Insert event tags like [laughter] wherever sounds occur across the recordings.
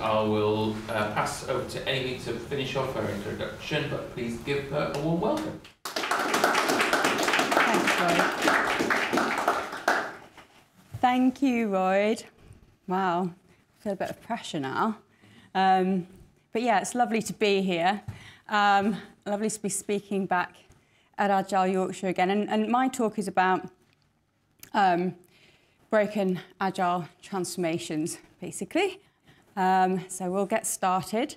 I will uh, pass over to Amy to finish off her introduction, but please give her a warm welcome. Thanks, Roy. Thank you, Royd. Wow, I feel a bit of pressure now. Um, but yeah, it's lovely to be here. Um, lovely to be speaking back at Agile Yorkshire again. And, and my talk is about um, broken agile transformations, basically. Um, so we'll get started.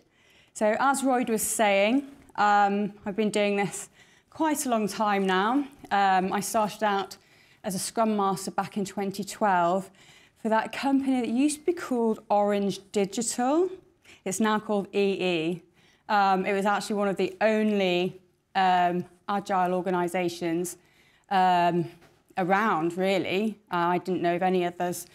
So as Royd was saying, um, I've been doing this quite a long time now. Um, I started out as a Scrum Master back in 2012 for that company that used to be called Orange Digital. It's now called EE. Um, it was actually one of the only um, agile organisations um, around, really. Uh, I didn't know of any others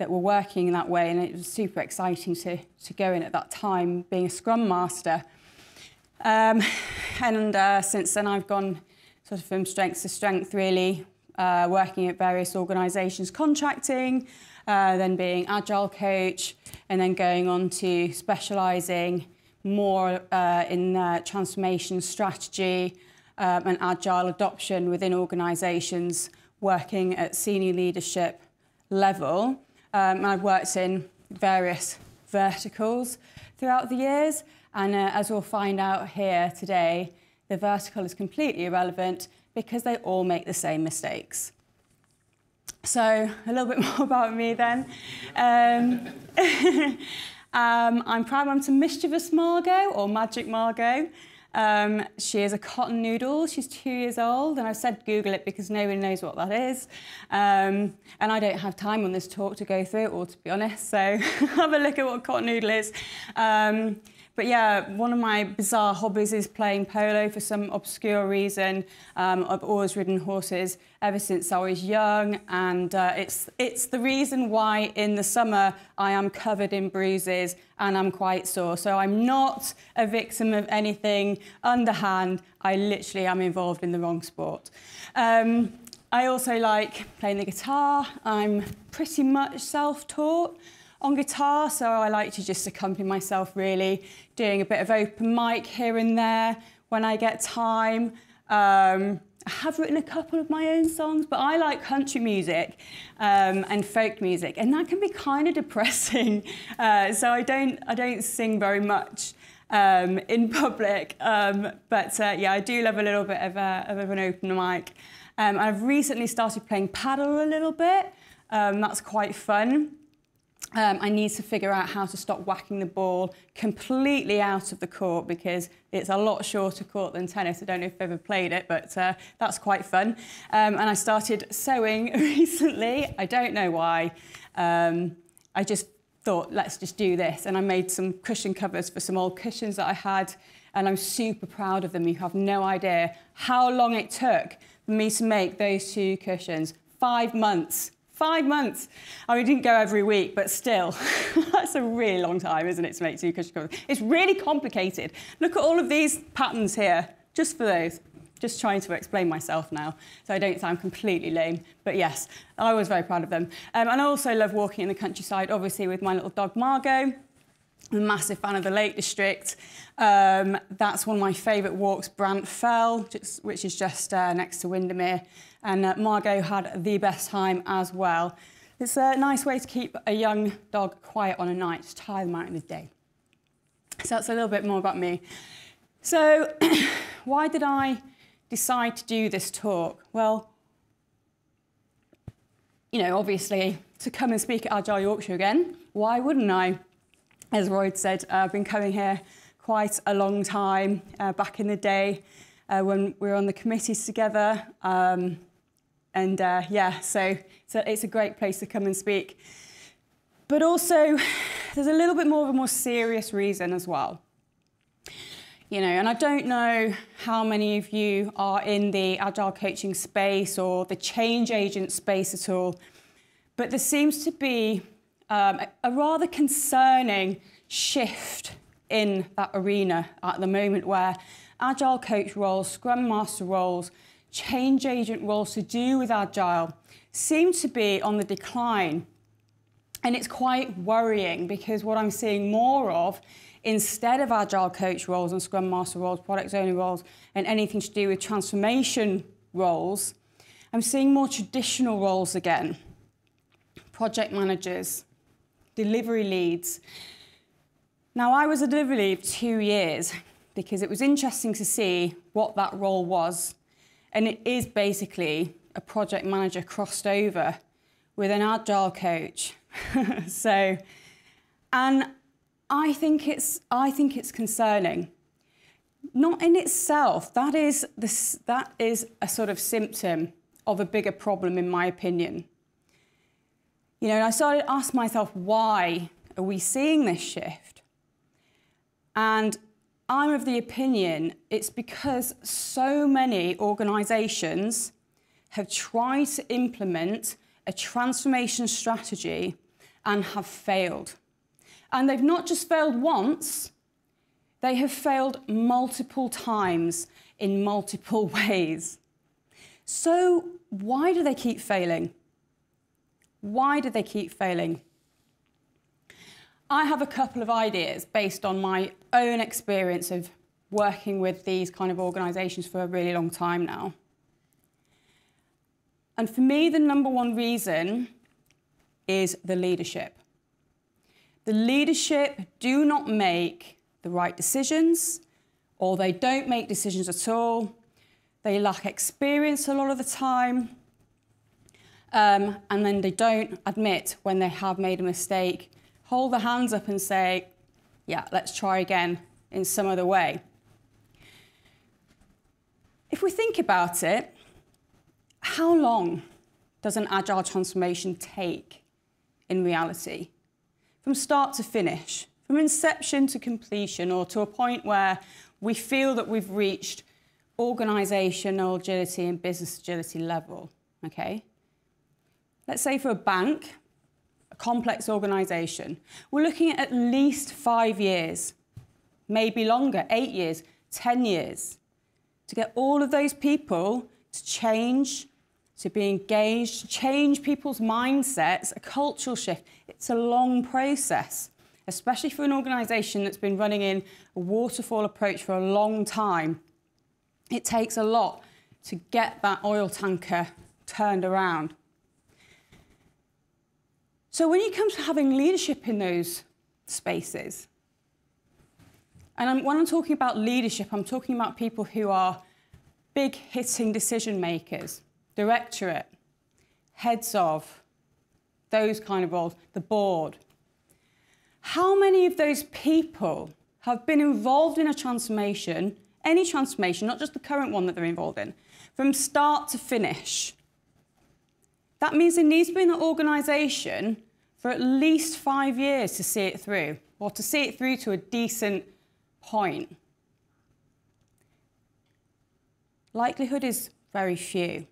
that were working in that way, and it was super exciting to, to go in at that time, being a Scrum Master. Um, and uh, since then, I've gone sort of from strength to strength, really, uh, working at various organisations, contracting, uh, then being agile coach, and then going on to specialising more uh, in uh, transformation strategy um, and agile adoption within organisations, working at senior leadership level. Um, I've worked in various verticals throughout the years, and uh, as we'll find out here today, the vertical is completely irrelevant because they all make the same mistakes. So a little bit [laughs] more about me then. Um, [laughs] um, I'm proud mum to Mischievous Margot, or Magic Margot. Um, she is a cotton noodle. She's two years old, and I've said Google it because nobody knows what that is. Um, and I don't have time on this talk to go through it all, to be honest. So [laughs] have a look at what cotton noodle is. Um, but yeah, one of my bizarre hobbies is playing polo for some obscure reason. Um, I've always ridden horses ever since I was young, and uh, it's, it's the reason why in the summer I am covered in bruises and I'm quite sore. So I'm not a victim of anything underhand. I literally am involved in the wrong sport. Um, I also like playing the guitar. I'm pretty much self-taught on guitar, so I like to just accompany myself really, doing a bit of open mic here and there when I get time. Um, I have written a couple of my own songs, but I like country music um, and folk music, and that can be kind of depressing. [laughs] Uh, so I don't, I don't sing very much um, in public, um, but uh, yeah, I do love a little bit of, a, of an open mic. Um, I've recently started playing padel a little bit. Um, that's quite fun. Um, I need to figure out how to stop whacking the ball completely out of the court because it's a lot shorter court than tennis. I don't know if you've ever played it, but uh, that's quite fun. Um, and I started sewing [laughs] recently. I don't know why. Um, I just thought, let's just do this. And I made some cushion covers for some old cushions that I had. And I'm super proud of them. You have no idea how long it took for me to make those two cushions. Five months Five months. I mean, we didn't go every week, but still, [laughs] that's a really long time, isn't it, to make two cushion covers? It's really complicated. Look at all of these patterns here, just for those. Just trying to explain myself now, so I don't sound completely lame. But yes, I was very proud of them. Um, and I also love walking in the countryside, obviously with my little dog Margot. I'm a massive fan of the Lake District. Um, that's one of my favourite walks, Brant Fell, which is just uh, next to Windermere and uh, Margot had the best time as well. It's a nice way to keep a young dog quiet on a night, to tire them out in the day. So that's a little bit more about me. So [clears throat] why did I decide to do this talk? Well, you know, obviously, to come and speak at Agile Yorkshire again, why wouldn't I? As Royd said, uh, I've been coming here quite a long time, uh, back in the day uh, when we were on the committees together. Um, and uh, yeah, so, so it's a great place to come and speak. But also, there's a little bit more of a more serious reason as well. You know, and I don't know how many of you are in the agile coaching space or the change agent space at all, but there seems to be um, a rather concerning shift in that arena at the moment where agile coach roles, scrum master roles, change agent roles to do with Agile seem to be on the decline. And it's quite worrying because what I'm seeing more of, instead of agile coach roles and scrum master roles, product owner roles, and anything to do with transformation roles, I'm seeing more traditional roles again project managers, delivery leads. Now, I was a delivery lead two years because it was interesting to see what that role was. And it is basically a project manager crossed over with an agile coach. [laughs] so, and I think it's I think it's concerning. Not in itself. That is this, that is a sort of symptom of a bigger problem, in my opinion. You know, I started to ask myself, why are we seeing this shift? And I'm of the opinion it's because so many organisations have tried to implement a transformation strategy and have failed. And they've not just failed once, they have failed multiple times in multiple [laughs] ways. So, why do they keep failing? Why do they keep failing? I have a couple of ideas based on my own experience of working with these kind of organisations for a really long time now. And for me, the number one reason is the leadership. The leadership do not make the right decisions, or they don't make decisions at all. They lack experience a lot of the time. Um, and then they don't admit when they have made a mistake, hold their hands up and say, yeah, let's try again in some other way. If we think about it, how long does an agile transformation take in reality? From start to finish, from inception to completion, or to a point where we feel that we've reached organizational agility and business agility level, okay? Let's say for a bank, complex organization, we're looking at at least five years, maybe longer, eight years, 10 years, to get all of those people to change to be engaged, change people's mindsets, a cultural shift. It's a long process, especially for an organisation that's been running in a waterfall approach for a long time. It takes a lot to get that oil tanker turned around. So when it comes to having leadership in those spaces, and I'm, when I'm talking about leadership, I'm talking about people who are big hitting decision makers directorate, heads of, those kind of roles, the board. How many of those people have been involved in a transformation, any transformation, not just the current one that they're involved in, from start to finish? That means it needs to be the organisation for at least five years to see it through, or to see it through to a decent point. Likelihood is very few.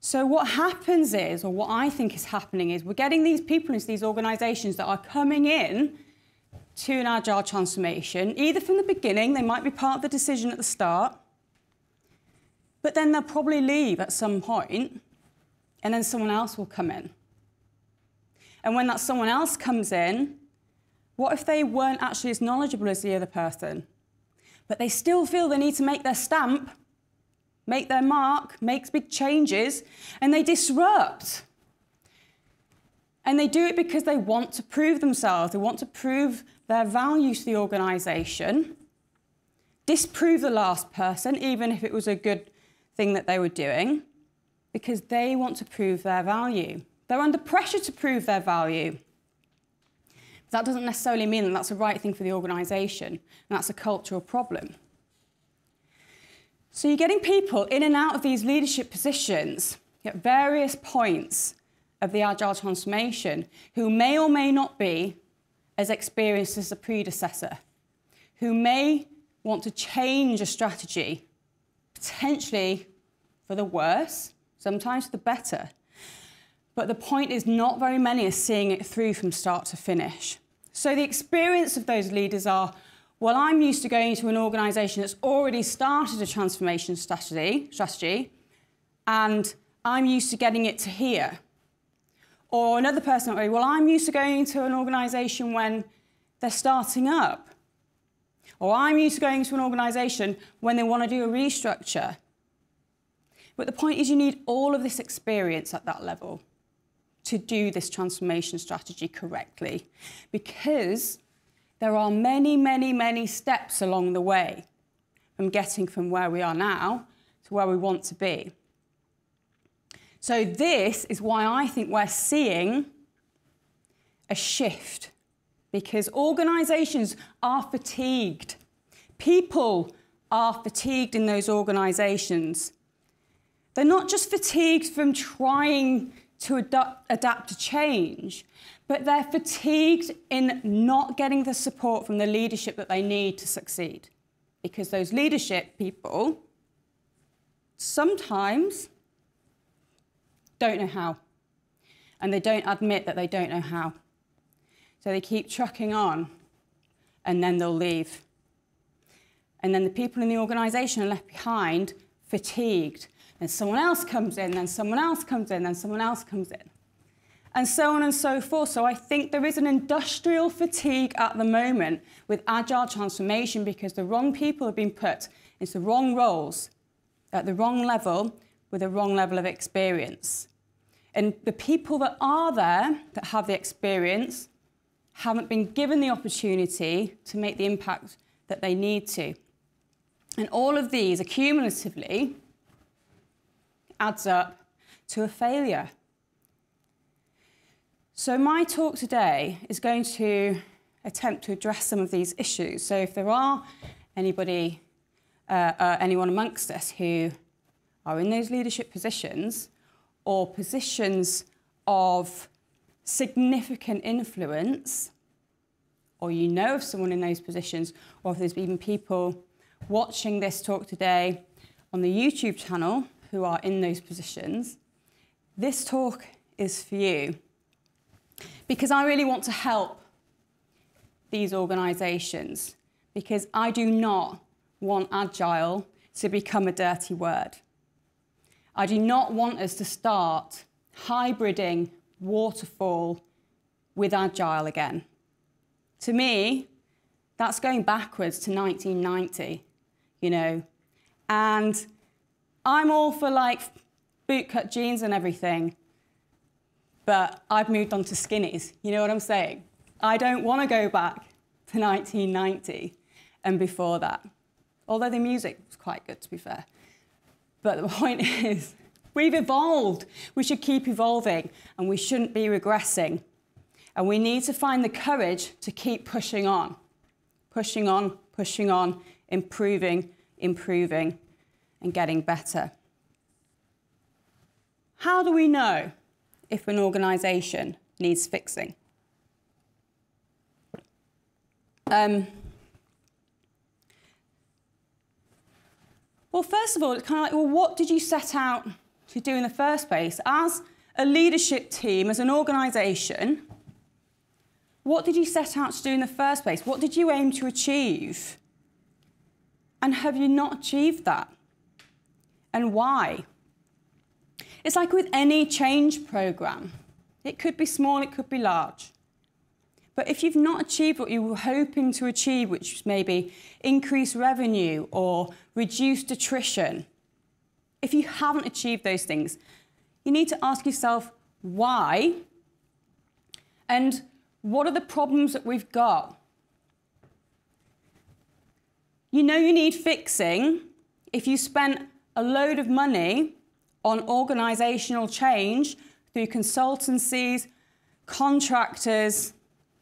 So what happens is, or what I think is happening is, we're getting these people into these organisations that are coming in to an agile transformation, either from the beginning, they might be part of the decision at the start, but then they'll probably leave at some point, and then someone else will come in. And when that someone else comes in, what if they weren't actually as knowledgeable as the other person? But they still feel they need to make their stamp make their mark, make big changes, and they disrupt. And they do it because they want to prove themselves, they want to prove their value to the organisation, disprove the last person, even if it was a good thing that they were doing, because they want to prove their value. They're under pressure to prove their value. But That doesn't necessarily mean that that's the right thing for the organisation, and that's a cultural problem. So you're getting people in and out of these leadership positions at various points of the agile transformation who may or may not be as experienced as the predecessor, who may want to change a strategy, potentially for the worse, sometimes the better. But the point is, not very many are seeing it through from start to finish. So the experience of those leaders are well, I'm used to going to an organisation that's already started a transformation strategy, strategy, and I'm used to getting it to here. Or another person might be, well, I'm used to going to an organisation when they're starting up. Or I'm used to going to an organisation when they want to do a restructure. But the point is, you need all of this experience at that level to do this transformation strategy correctly because there are many, many, many steps along the way from getting from where we are now to where we want to be. So, this is why I think we're seeing a shift because organizations are fatigued. People are fatigued in those organizations. They're not just fatigued from trying to adapt, to change, but they're fatigued in not getting the support from the leadership that they need to succeed. Because those leadership people sometimes don't know how. And they don't admit that they don't know how. So they keep trucking on and then they'll leave. And then the people in the organisation are left behind, fatigued. Then someone else comes in, then someone else comes in, then someone else comes in. And so on and so forth. So I think there is an industrial fatigue at the moment with agile transformation because the wrong people have been put into the wrong roles at the wrong level with the wrong level of experience. And the people that are there, that have the experience, haven't been given the opportunity to make the impact that they need to. And all of these accumulatively adds up to a failure. So, my talk today is going to attempt to address some of these issues. So, if there are anybody, uh, uh, anyone amongst us who are in those leadership positions or positions of significant influence, or you know of someone in those positions, or if there's even people watching this talk today on the YouTube channel who are in those positions, this talk is for you. Because I really want to help these organisations, because I do not want agile to become a dirty word. I do not want us to start hybriding waterfall with agile again. To me, that's going backwards to 1990, you know. And I'm all for like bootcut jeans and everything, but I've moved on to skinnies. You know what I'm saying? I don't want to go back to 1990 and before that. Although the music was quite good, to be fair. But the [laughs] point is, we've evolved. We should keep evolving and we shouldn't be regressing. And we need to find the courage to keep pushing on, pushing on, pushing on, improving, improving, and getting better. How do we know if an organisation needs fixing? Um, Well, first of all, it's kind of like, well, what did you set out to do in the first place? As a leadership team, as an organisation, what did you set out to do in the first place? What did you aim to achieve? And have you not achieved that? And why? It's like with any change program. It could be small, it could be large. But if you've not achieved what you were hoping to achieve, which is maybe increased revenue or reduced attrition, if you haven't achieved those things, you need to ask yourself why and what are the problems that we've got? You know you need fixing if you spent a load of money on organisational change through consultancies, contractors,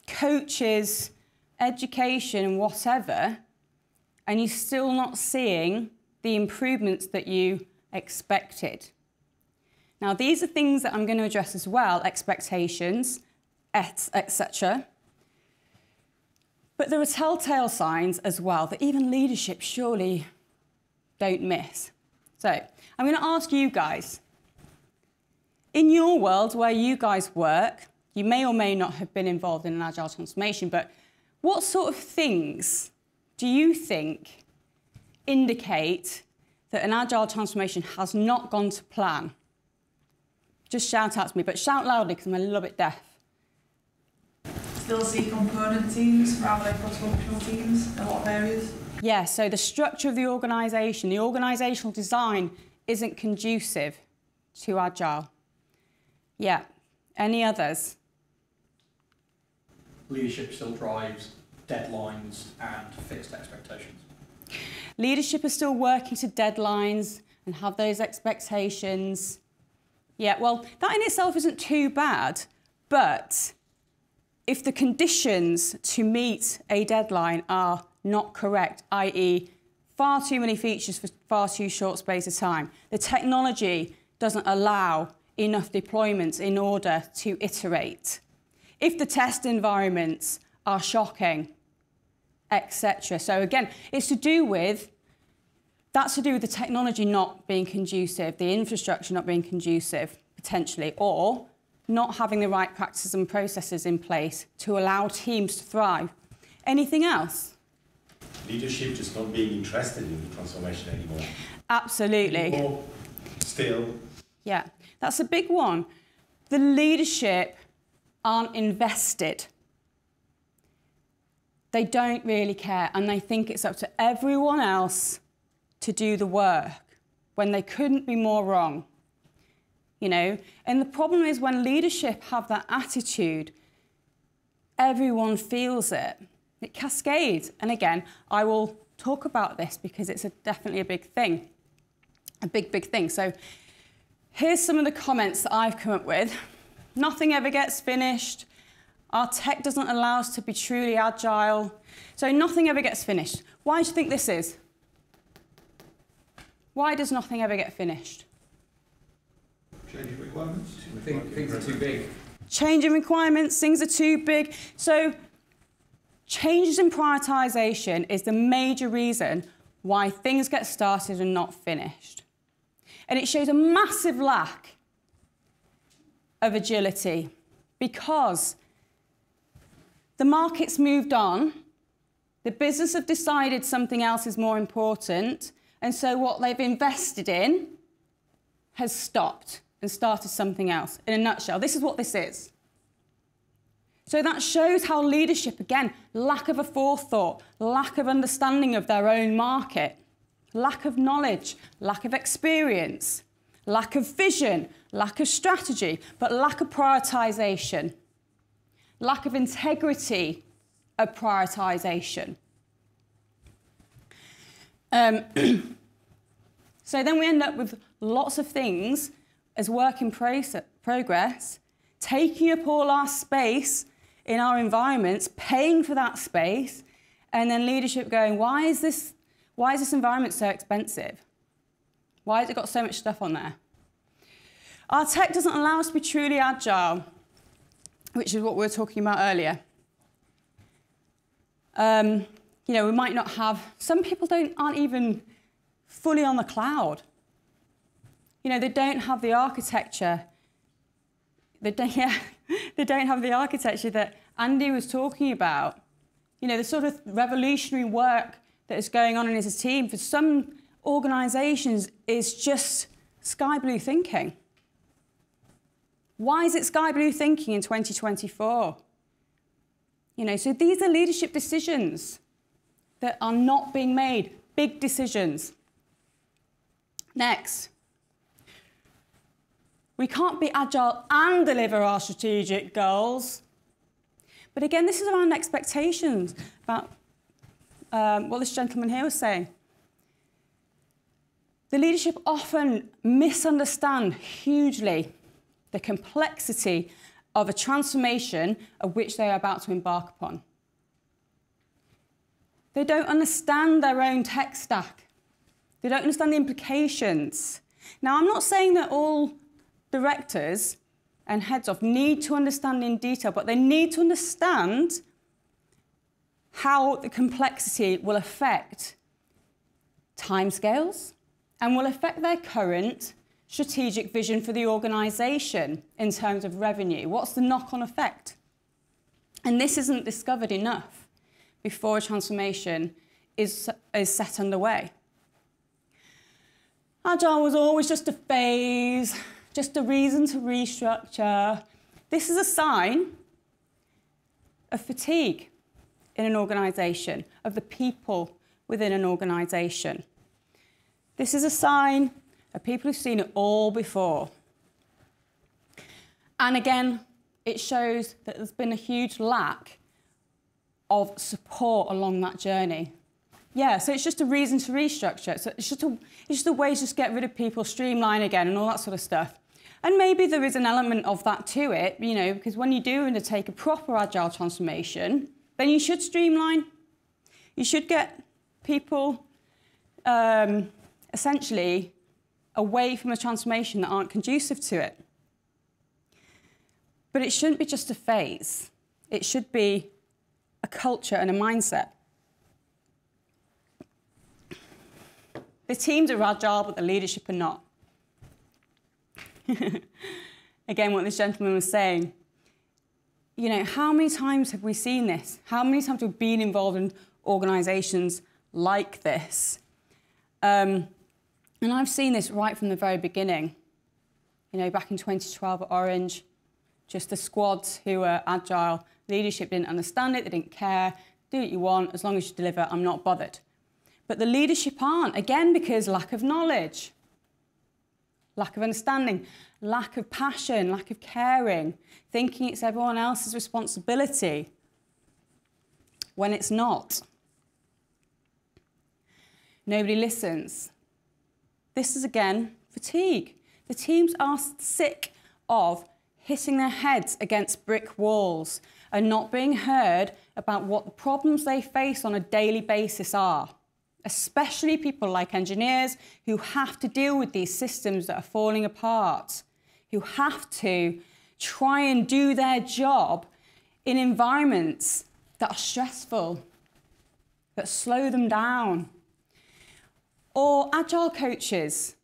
coaches, education, whatever, and you're still not seeing the improvements that you expected. Now, these are things that I'm going to address as well expectations, etc. But there are telltale signs as well that even leadership surely don't miss. So, I'm going to ask you guys in your world where you guys work, you may or may not have been involved in an agile transformation, but what sort of things do you think indicate that an agile transformation has not gone to plan? just shout out to me, but shout loudly because I'm a little bit deaf. Still see component teams rather than cross-functional teams in a lot of areas. Yeah, so the structure of the organisation, the organisational design isn't conducive to agile. Yeah. Any others? Leadership still drives deadlines and fixed expectations. Leadership is still working to deadlines and have those expectations. Yeah, well, that in itself isn't too bad, but if the conditions to meet a deadline are not correct, i.e., far too many features for far too short space of time, the technology doesn't allow enough deployments in order to iterate. If the test environments are shocking, etc. So again, it's to do with that's to do with the technology not being conducive, the infrastructure not being conducive, potentially, or not having the right practices and processes in place to allow teams to thrive. Anything else? Leadership just not being interested in the transformation anymore. Absolutely. People still. Yeah, that's a big one. The leadership aren't invested. They don't really care, and they think it's up to everyone else to do the work when they couldn't be more wrong. You know, and the problem is when leadership have that attitude, everyone feels it. It cascades. And again, I will talk about this because it's a, definitely a big thing. A big, big thing. So here's some of the comments that I've come up with. Nothing ever gets finished. Our tech doesn't allow us to be truly agile. So nothing ever gets finished. Why do you think this is? Why does nothing ever get finished? Changing requirements. Think, things are too big. Changing requirements, things are too big. So changes in prioritisation is the major reason why things get started and not finished. And it shows a massive lack of agility because the market's moved on, the business have decided something else is more important, and so what they've invested in has stopped and started something else. In a nutshell, this is what this is. So that shows how leadership, again, lack of a forethought, lack of understanding of their own market, lack of knowledge, lack of experience, lack of vision, lack of strategy, but lack of prioritization, lack of integrity of prioritization. Um, [clears throat] so then we end up with lots of things as work in progress, taking up all our space in our environments, paying for that space, and then leadership going, why is this, why is this environment so expensive? Why has it got so much stuff on there? Our tech doesn't allow us to be truly agile, which is what we were talking about earlier. Um, you know, we might not have, some people don't, aren't even fully on the cloud. You know, they don't have the architecture. They don't, [laughs] yeah, [laughs] they don't have the architecture that Andy was talking about. You know, the sort of revolutionary work that is going on in his team for some organisations is just sky blue thinking. Why is it sky blue thinking in 2024? You know, so these are leadership decisions that are not being made, big decisions. Next. We can't be agile and deliver our strategic goals. But again, this is around expectations about um, what this gentleman here was saying. The leadership often misunderstand hugely the complexity of a transformation of which they are about to embark upon. They don't understand their own tech stack. They don't understand the implications. Now, I'm not saying that all directors and heads of need to understand in detail, but they need to understand how the complexity will affect timescales and will affect their current strategic vision for the organisation in terms of revenue. What's the knock-on effect? And this isn't discovered enough before a transformation is, is set underway. Agile was always just a phase, just a reason to restructure. This is a sign of fatigue in an organisation, of the people within an organisation. This is a sign of people who've seen it all before. And again, it shows that there's been a huge lack of support along that journey. Yeah, so it's just a reason to restructure. So it's just a, it's just a way to just get rid of people, streamline again, and all that sort of stuff. And maybe there is an element of that to it, you know, because when you do undertake a proper agile transformation, then you should streamline. You should get people um, essentially away from a transformation that aren't conducive to it. But it shouldn't be just a phase. It should be a culture and a mindset. The teams are agile, but the leadership are not. [laughs] Again, what this gentleman was saying. You know, how many times have we seen this? How many times have we been involved in organisations like this? Um, and I've seen this right from the very beginning. You know, back in 2012 at Orange, just the squads who were agile, leadership didn't understand it, they didn't care, do what you want, as long as you deliver, I'm not bothered. But the leadership aren't, again, because lack of knowledge lack of understanding, lack of passion, lack of caring, thinking it's everyone else's responsibility when it's not. Nobody listens. This is again fatigue. The teams are sick of hitting their heads against brick walls and not being heard about what the problems they face on a daily basis are especially people like engineers who have to deal with these systems that are falling apart, who have to try and do their job in environments that are stressful, that slow them down. Or agile coaches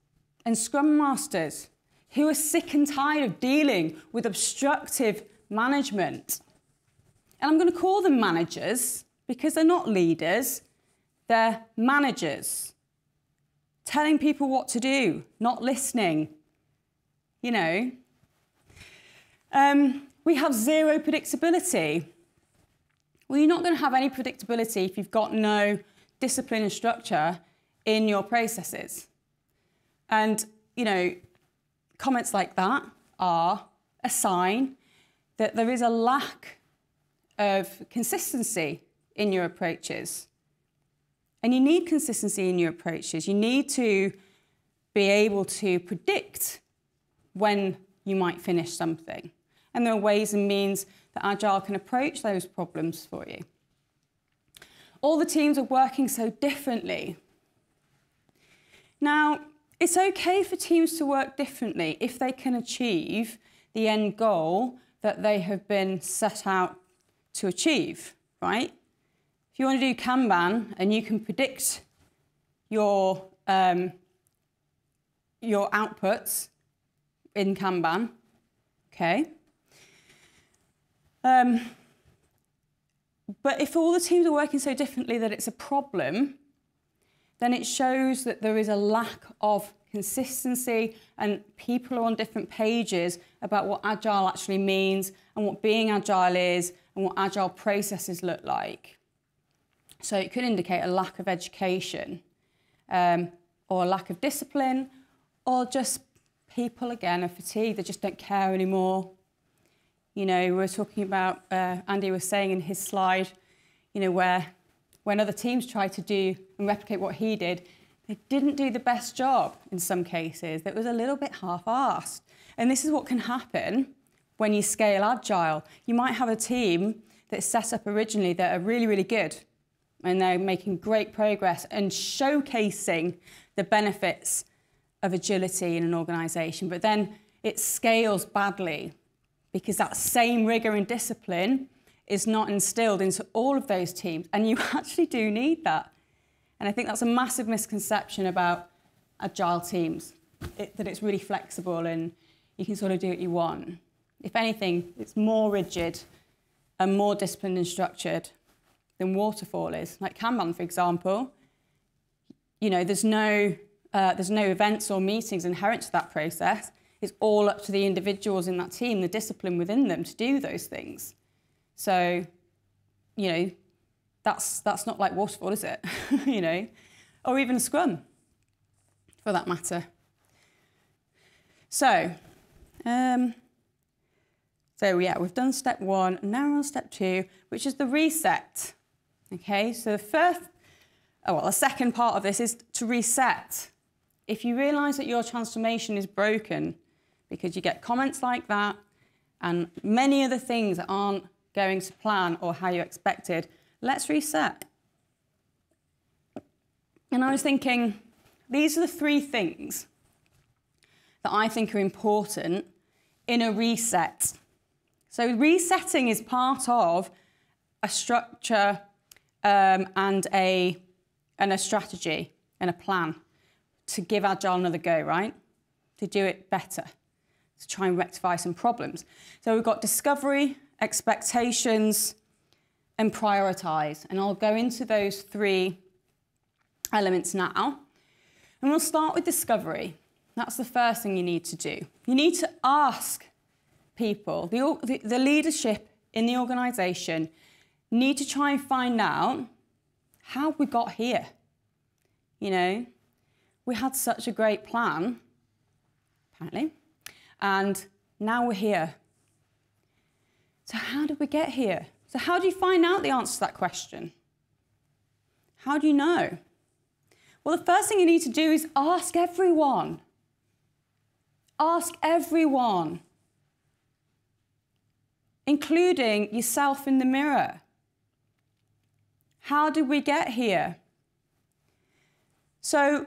and scrum masters who are sick and tired of dealing with obstructive management. And I'm going to call them managers because they're not leaders, they're managers, telling people what to do, not listening. You know, um, we have zero predictability. Well, you're not going to have any predictability if you've got no discipline and structure in your processes. And, you know, comments like that are a sign that there is a lack of consistency in your approaches. And you need consistency in your approaches. You need to be able to predict when you might finish something. And there are ways and means that Agile can approach those problems for you. All the teams are working so differently. Now, it's okay for teams to work differently if they can achieve the end goal that they have been set out to achieve, right? If you want to do Kanban and you can predict your, um, your outputs in Kanban, okay? Um, but if all the teams are working so differently that it's a problem, then it shows that there is a lack of consistency and people are on different pages about what agile actually means and what being agile is and what agile processes look like. So it could indicate a lack of education um, or a lack of discipline or just people, again, are fatigued. They just don't care anymore. You know, we were talking about, uh, Andy was saying in his slide, you know, where when other teams tried to do and replicate what he did, they didn't do the best job in some cases. That was a little bit half-assed. And this is what can happen when you scale agile. You might have a team that's set up originally that are really, really good and they're making great progress and showcasing the benefits of agility in an organisation. But then it scales badly because that same rigour and discipline is not instilled into all of those teams. And you [laughs] actually do need that. And I think that's a massive misconception about agile teams, it, that it's really flexible and you can sort of do what you want. If anything, it's more rigid and more disciplined and structured than waterfall is. Like Kanban, for example, you know, there's no, uh, there's no events or meetings inherent to that process. It's all up to the individuals in that team, the discipline within them to do those things. So, you know, that's that's not like waterfall, is it? [laughs] you know, or even scrum, for that matter. So, um, so yeah, we've done step one. Now we're on step two, which is the reset. Okay, so the first, oh well, the second part of this is to reset. If you realise that your transformation is broken because you get comments like that and many other things that aren't going to plan or how you expected, let's reset. And I was thinking, these are the three things that I think are important in a reset. So, resetting is part of a structure um, and, a, and a strategy and a plan to give Agile another go, right? To do it better, to try and rectify some problems. So, we've got discovery, expectations, and prioritize. And I'll go into those three elements now. And we'll start with discovery. That's the first thing you need to do. You need to ask people, the, the, the leadership in the organisation, need to try and find out how we got here. You know, we had such a great plan, apparently, and now we're here. So, how did we get here? So, how do you find out the answer to that question? How do you know? Well, the first thing you need to do is ask everyone. Ask everyone, including yourself in the mirror. How did we get here? So,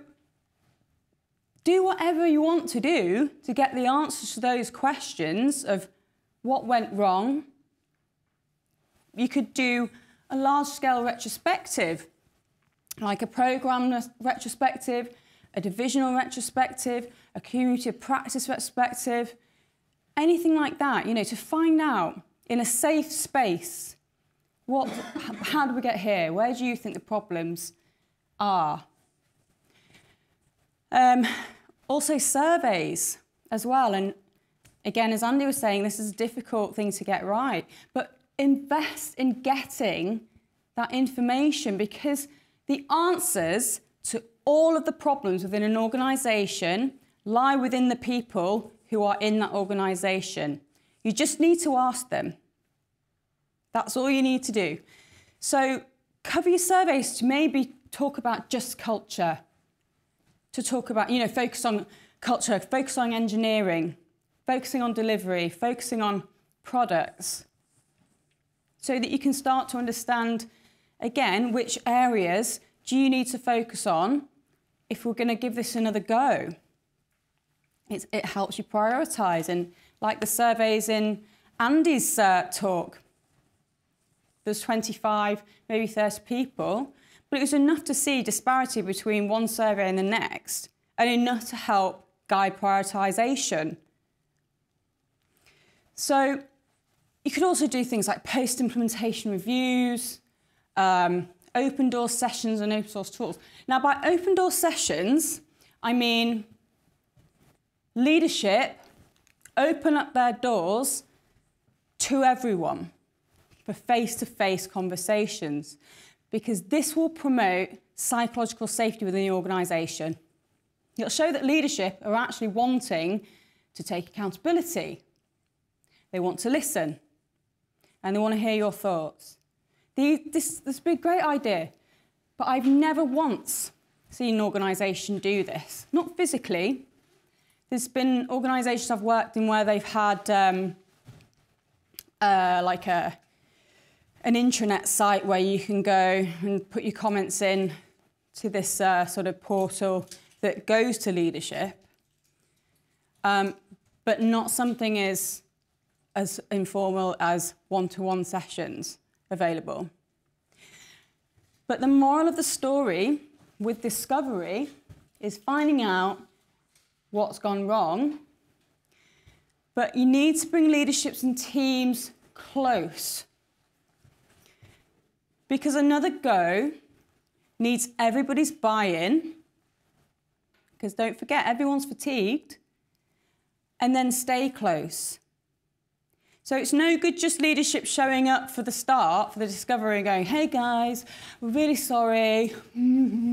do whatever you want to do to get the answers to those questions of what went wrong. You could do a large scale retrospective, like a program retrospective, a divisional retrospective, a community practice retrospective, anything like that, you know, to find out in a safe space what, how do we get here? Where do you think the problems are? Um, also, surveys as well. And again, as Andy was saying, this is a difficult thing to get right. But invest in getting that information because the answers to all of the problems within an organisation lie within the people who are in that organisation. You just need to ask them. That's all you need to do. So cover your surveys to maybe talk about just culture, to talk about, you know, focus on culture, focus on engineering, focusing on delivery, focusing on products, so that you can start to understand, again, which areas do you need to focus on if we're going to give this another go. It's, it helps you prioritise. And like the surveys in Andy's uh, talk, there's 25, maybe 30 people, but it was enough to see disparity between one survey and the next, and enough to help guide prioritisation. So you could also do things like post-implementation reviews, um, open door sessions and open source tools. Now, by open door sessions, I mean leadership open up their doors to everyone for face-to-face conversations because this will promote psychological safety within the organisation. It'll show that leadership are actually wanting to take accountability. They want to listen and they want to hear your thoughts. This, this would be a great idea, but I've never once seen an organisation do this. Not physically. There's been organisations I've worked in where they've had um, uh, like a, an intranet site where you can go and put your comments in to this uh, sort of portal that goes to leadership, um, but not something as, as informal as one-to-one sessions available. But the moral of the story with discovery is finding out what's gone wrong. But you need to bring leaderships and teams close. Because another go needs everybody's buy in. Because don't forget, everyone's fatigued. and then stay close. So it's no good just leadership showing up for the start, for the discovery, and going, hey guys, we're really sorry.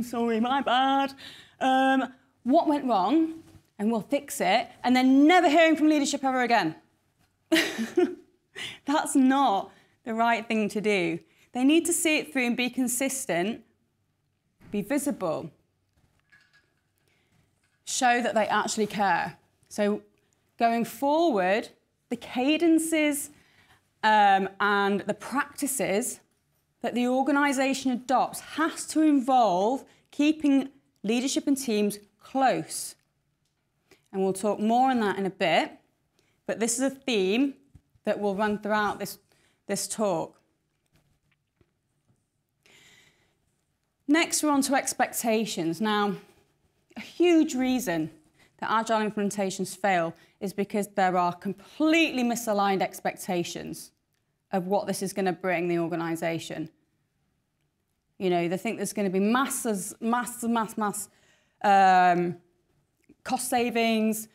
sorry, my bad. Um, what went wrong? And we'll fix it. And then never hearing from leadership ever again. [laughs] That's not the right thing to do. They need to see it through and be consistent, be visible, show that they actually care. So going forward, the cadences um, and the practices that the organisation adopts has to involve keeping leadership and teams close. And we'll talk more on that in a bit, but this is a theme that will run throughout this, this talk. Next, we're on to expectations. Now, a huge reason that agile implementations fail is because there are completely misaligned expectations of what this is going to bring the organization. You know, they think there's going to be masses, mass, mass, mass um, cost savings,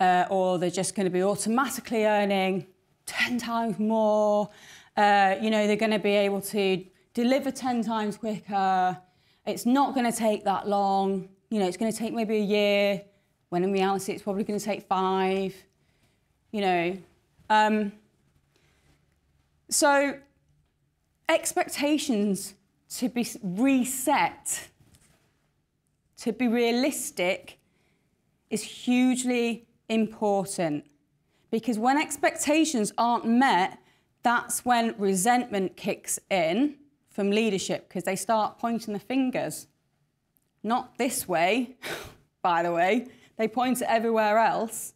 uh, or they're just going to be automatically earning 10 times more. Uh, you know, they're going to be able to deliver 10 times quicker. It's not going to take that long. You know, it's going to take maybe a year when in reality it's probably going to take five, you know. Um, so expectations to be reset, to be realistic, is hugely important because when expectations aren't met, that's when resentment kicks in from leadership because they start pointing the fingers. Not this way, [laughs] by the way, they point it everywhere else.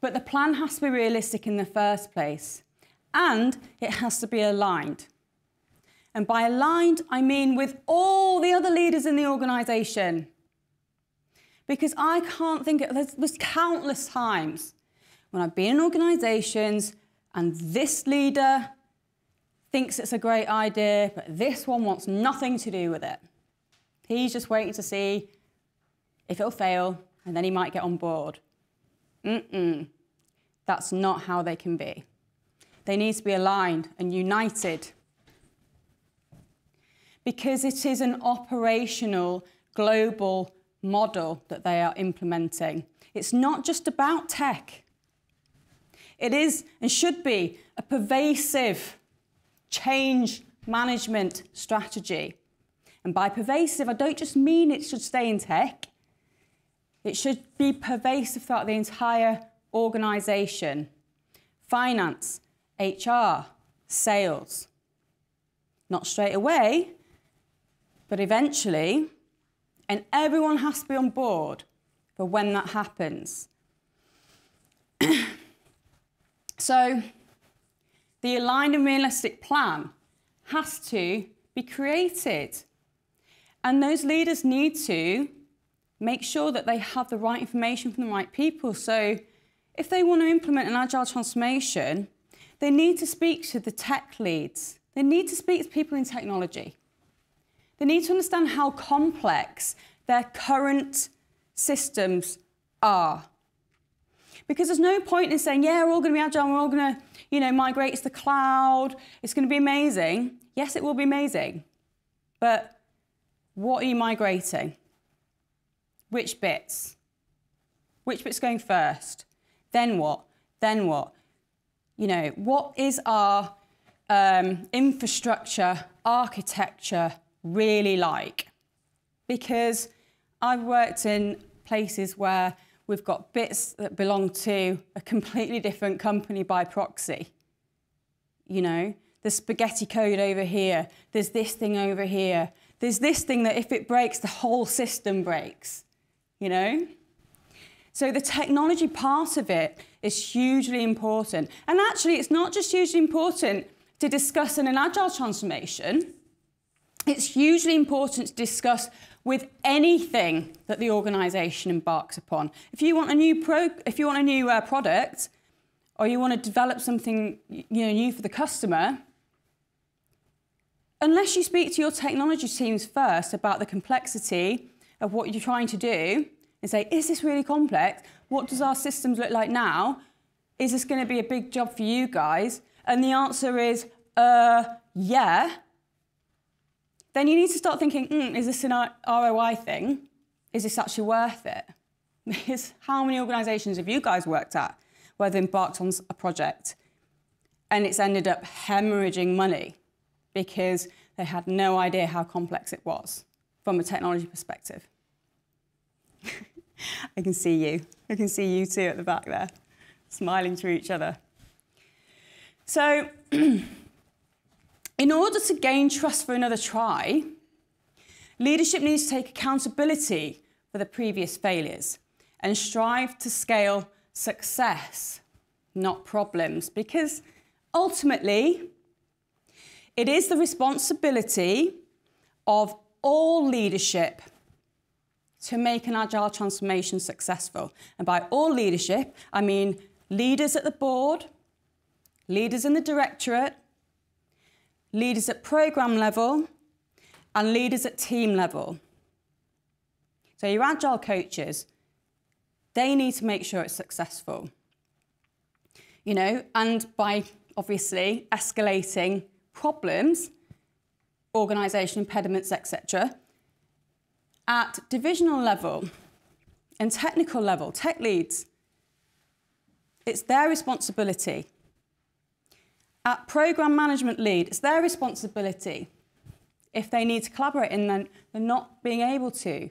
But the plan has to be realistic in the first place, and it has to be aligned. And by aligned, I mean with all the other leaders in the organisation. Because I can't think, of, there's, there's countless times when I've been in organisations and this leader thinks it's a great idea, but this one wants nothing to do with it. He's just waiting to see if it'll fail, and then he might get on board. Mm-mm. That's not how they can be. They need to be aligned and united because it is an operational global model that they are implementing. It's not just about tech. It is and should be a pervasive change management strategy. And by pervasive, I don't just mean it should stay in tech. It should be pervasive throughout the entire organisation. Finance, HR, sales. Not straight away, but eventually, and everyone has to be on board for when that happens. [clears throat] so, the aligned and realistic plan has to be created. And those leaders need to make sure that they have the right information from the right people. So if they want to implement an agile transformation, they need to speak to the tech leads. They need to speak to people in technology. They need to understand how complex their current systems are. Because there's no point in saying, yeah, we're all going to be agile, we're all going to, you know, migrate to the cloud, it's going to be amazing. Yes, it will be amazing. But what are you migrating? Which bits? Which bit's going first? Then what? Then what? You know, what is our um, infrastructure architecture really like? Because I've worked in places where we've got bits that belong to a completely different company by proxy. You know, there's spaghetti code over here, there's this thing over here, there's this thing that if it breaks, the whole system breaks you know? So the technology part of it is hugely important. And actually, it's not just hugely important to discuss in an agile transformation. It's hugely important to discuss with anything that the organisation embarks upon. If you want a new pro, if you want a new uh, product, or you want to develop something you know new for the customer, unless you speak to your technology teams first about the complexity of what you're trying to do, and say, is this really complex? What does our systems look like now? Is this going to be a big job for you guys? And the answer is, uh, yeah. Then you need to start thinking, mm, is this an ROI thing? Is this actually worth it? [laughs] Because how many organisations have you guys worked at where they embarked on a project and it's ended up hemorrhaging money because they had no idea how complex it was from a technology perspective? [laughs] I can see you. I can see you too at the back there, smiling to each other. So, [clears throat] in order to gain trust for another try, leadership needs to take accountability for the previous failures and strive to scale success, not problems, because ultimately, it is the responsibility of all leadership to make an agile transformation successful. And by all leadership, I mean leaders at the board, leaders in the directorate, leaders at program level, and leaders at team level. So your agile coaches, they need to make sure it's successful. You know, and by obviously escalating problems, organisation impediments, etc., at divisional level and technical level, tech leads, it's their responsibility. At program management lead, it's their responsibility. If they need to collaborate and then they're not being able to.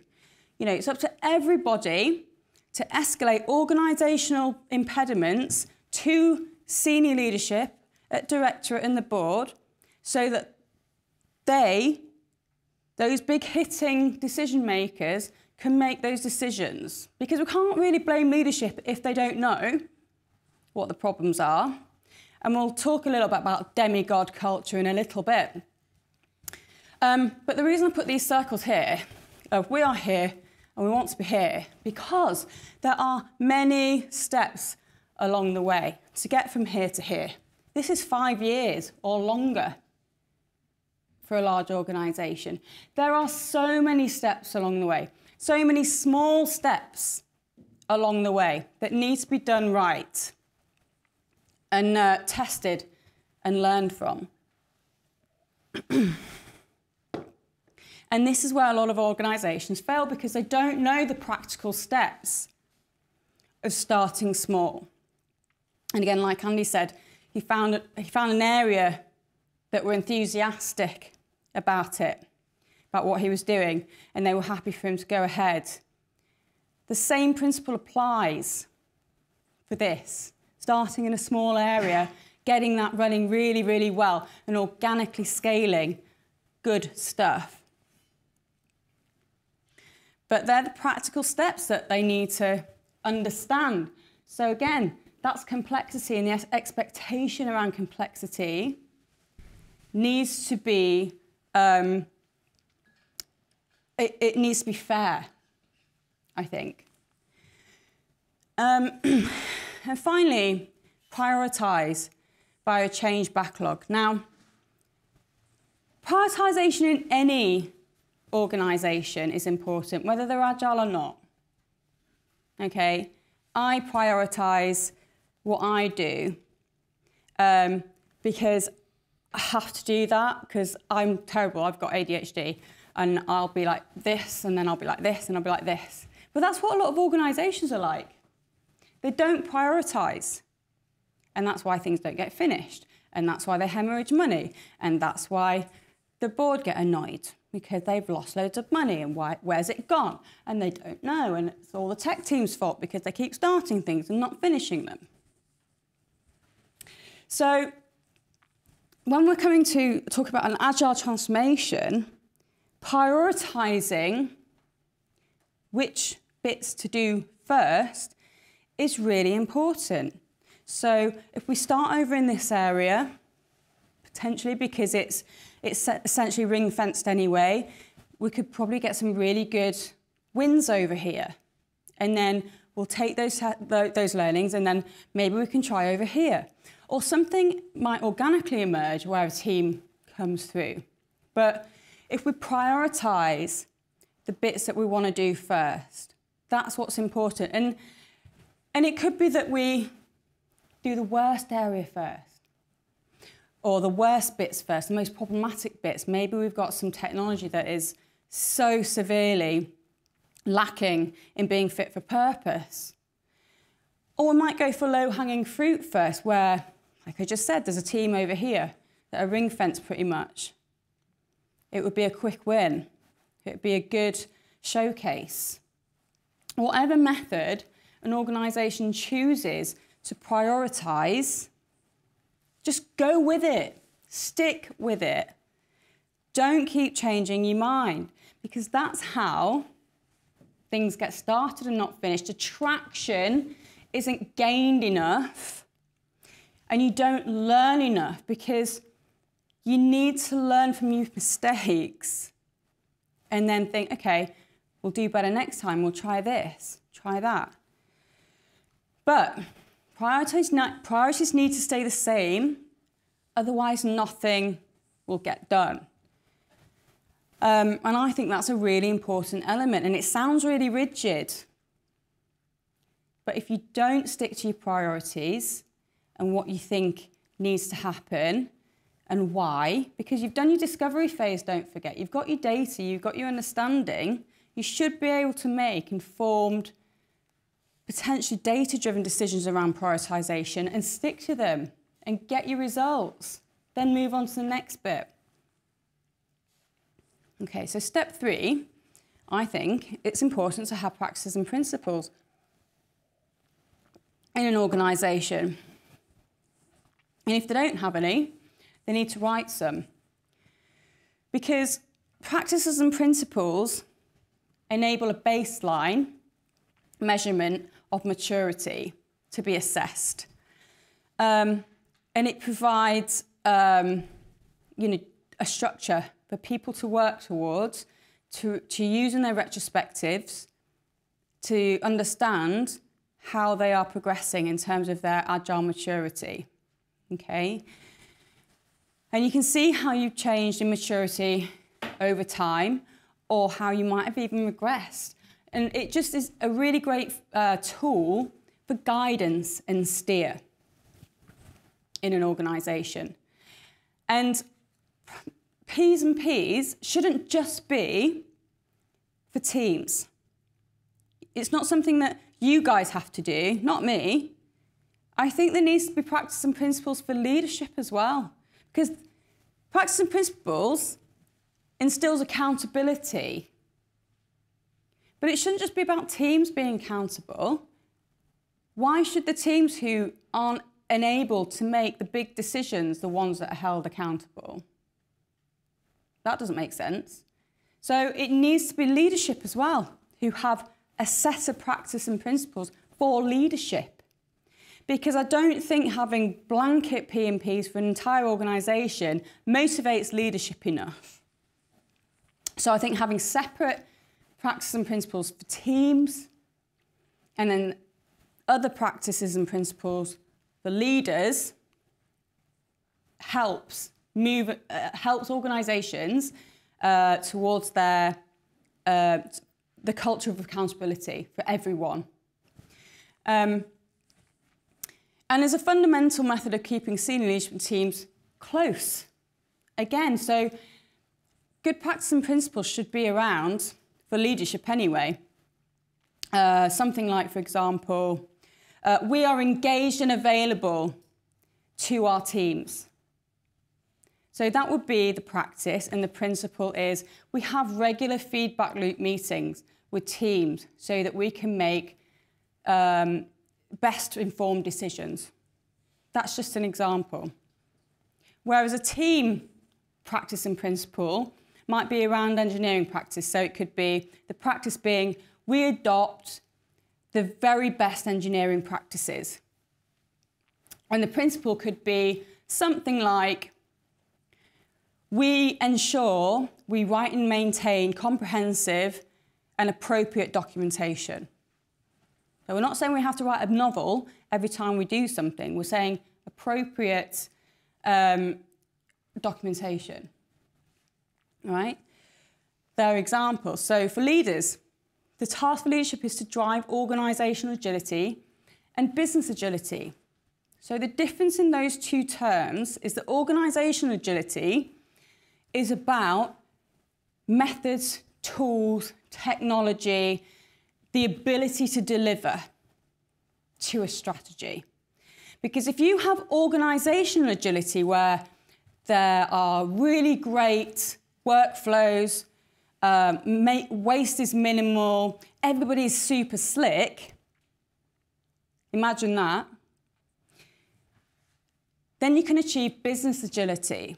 You know, it's up to everybody to escalate organisational impediments to senior leadership at directorate and the board so that they those big hitting decision makers can make those decisions because we can't really blame leadership if they don't know what the problems are. And we'll talk a little bit about demigod culture in a little bit. Um, but the reason I put these circles here, of we are here and we want to be here, because there are many steps along the way to get from here to here. This is five years or longer for a large organisation. There are so many steps along the way, so many small steps along the way that need to be done right and uh, tested and learned from. [clears throat] and this is where a lot of organisations fail because they don't know the practical steps of starting small. And again, like Andy said, he found, he found an area that were enthusiastic about it, about what he was doing, and they were happy for him to go ahead. The same principle applies for this, starting in a small area, getting that running really, really well, and organically scaling good stuff. But they're the practical steps that they need to understand. So, again, that's complexity, and the expectation around complexity needs to be um, it, it, needs to be fair, I think. Um, [clears throat] and finally, prioritise bio change backlog. Now, prioritisation in any organisation is important, whether they're agile or not. Okay, I prioritise what I do um, because I have to do that because I'm terrible. I've got ADHD and I'll be like this and then I'll be like this and I'll be like this. But that's what a lot of organisations are like. They don't prioritise. And that's why things don't get finished. And that's why they hemorrhage money. And that's why the board get annoyed because they've lost loads of money and why, where's it gone? And they don't know. And it's all the tech team's fault because they keep starting things and not finishing them. So when we're coming to talk about an agile transformation, prioritizing which bits to do first is really important. So if we start over in this area, potentially because it's, it's essentially ring fenced anyway, we could probably get some really good wins over here. And then we'll take those, those learnings and then maybe we can try over here. Or something might organically emerge where a team comes through. But if we prioritise the bits that we want to do first, That's what's important. And, and it could be that we do the worst area first, or the worst bits first, the most problematic bits. Maybe we've got some technology that is so severely lacking in being fit for purpose. Or we might go for low hanging fruit first, where, like I just said, there's a team over here that are ring fenced pretty much. It would be a quick win, it would be a good showcase. Whatever method an organisation chooses to prioritise, just go with it, stick with it. Don't keep changing your mind because that's how things get started and not finished. Attraction isn't gained enough and you don't learn enough because you need to learn from your mistakes and then think, okay, we'll do better next time, we'll try this, try that. But priorities, priorities need to stay the same, otherwise, nothing will get done. Um, and I think that's a really important element. And it sounds really rigid. But if you don't stick to your priorities and what you think needs to happen and why, because you've done your discovery phase, don't forget, you've got your data, you've got your understanding, you should be able to make informed, potentially data driven decisions around prioritisation and stick to them and get your results. Then move on to the next bit. Okay, so step three, I think it's important to have practices and principles in an organisation. And if they don't have any, they need to write some. Because practices and principles enable a baseline measurement of maturity to be assessed. Um, and it provides um, you know, a structure for people to work towards, to, to use in their retrospectives, to understand how they are progressing in terms of their agile maturity. Okay? And you can see how you've changed in maturity over time or how you might have even regressed. And it just is a really great uh, tool for guidance and steer in an organisation. And P's and P's shouldn't just be for teams. It's not something that you guys have to do, not me. I think there needs to be practice and principles for leadership as well. Because practice and principles instills accountability. But it shouldn't just be about teams being accountable. Why should the teams who aren't enabled to make the big decisions the ones that are held accountable? That doesn't make sense. So it needs to be leadership as well who have a set of practice and principles for leadership. Because I don't think having blanket P&Ps for an entire organisation motivates leadership enough. So I think having separate practices and principles for teams and then other practices and principles for leaders helps move, uh, helps organisations uh, towards their uh, the culture of accountability for everyone. Um, and as a fundamental method of keeping senior leadership teams close. Again, so good practice and principles should be around for leadership anyway. Uh, something like, for example, uh, we are engaged and available to our teams. So that would be the practice, and the principle is we have regular feedback loop meetings with teams so that we can make um, best informed decisions. That's just an example. Whereas a team practice and principle might be around engineering practice. So it could be the practice being we adopt the very best engineering practices. And the principle could be something like we ensure we write and maintain comprehensive and appropriate documentation. So we're not saying we have to write a novel every time we do something. We're saying appropriate um, documentation. Right? There are examples. So for leaders, the task for leadership is to drive organisational agility and business agility. So the difference in those two terms is that organisational agility is about methods, tools, technology, the ability to deliver to a strategy. Because if you have organisational agility where there are really great workflows, um, waste is minimal, everybody's super slick, imagine that, then you can achieve business agility.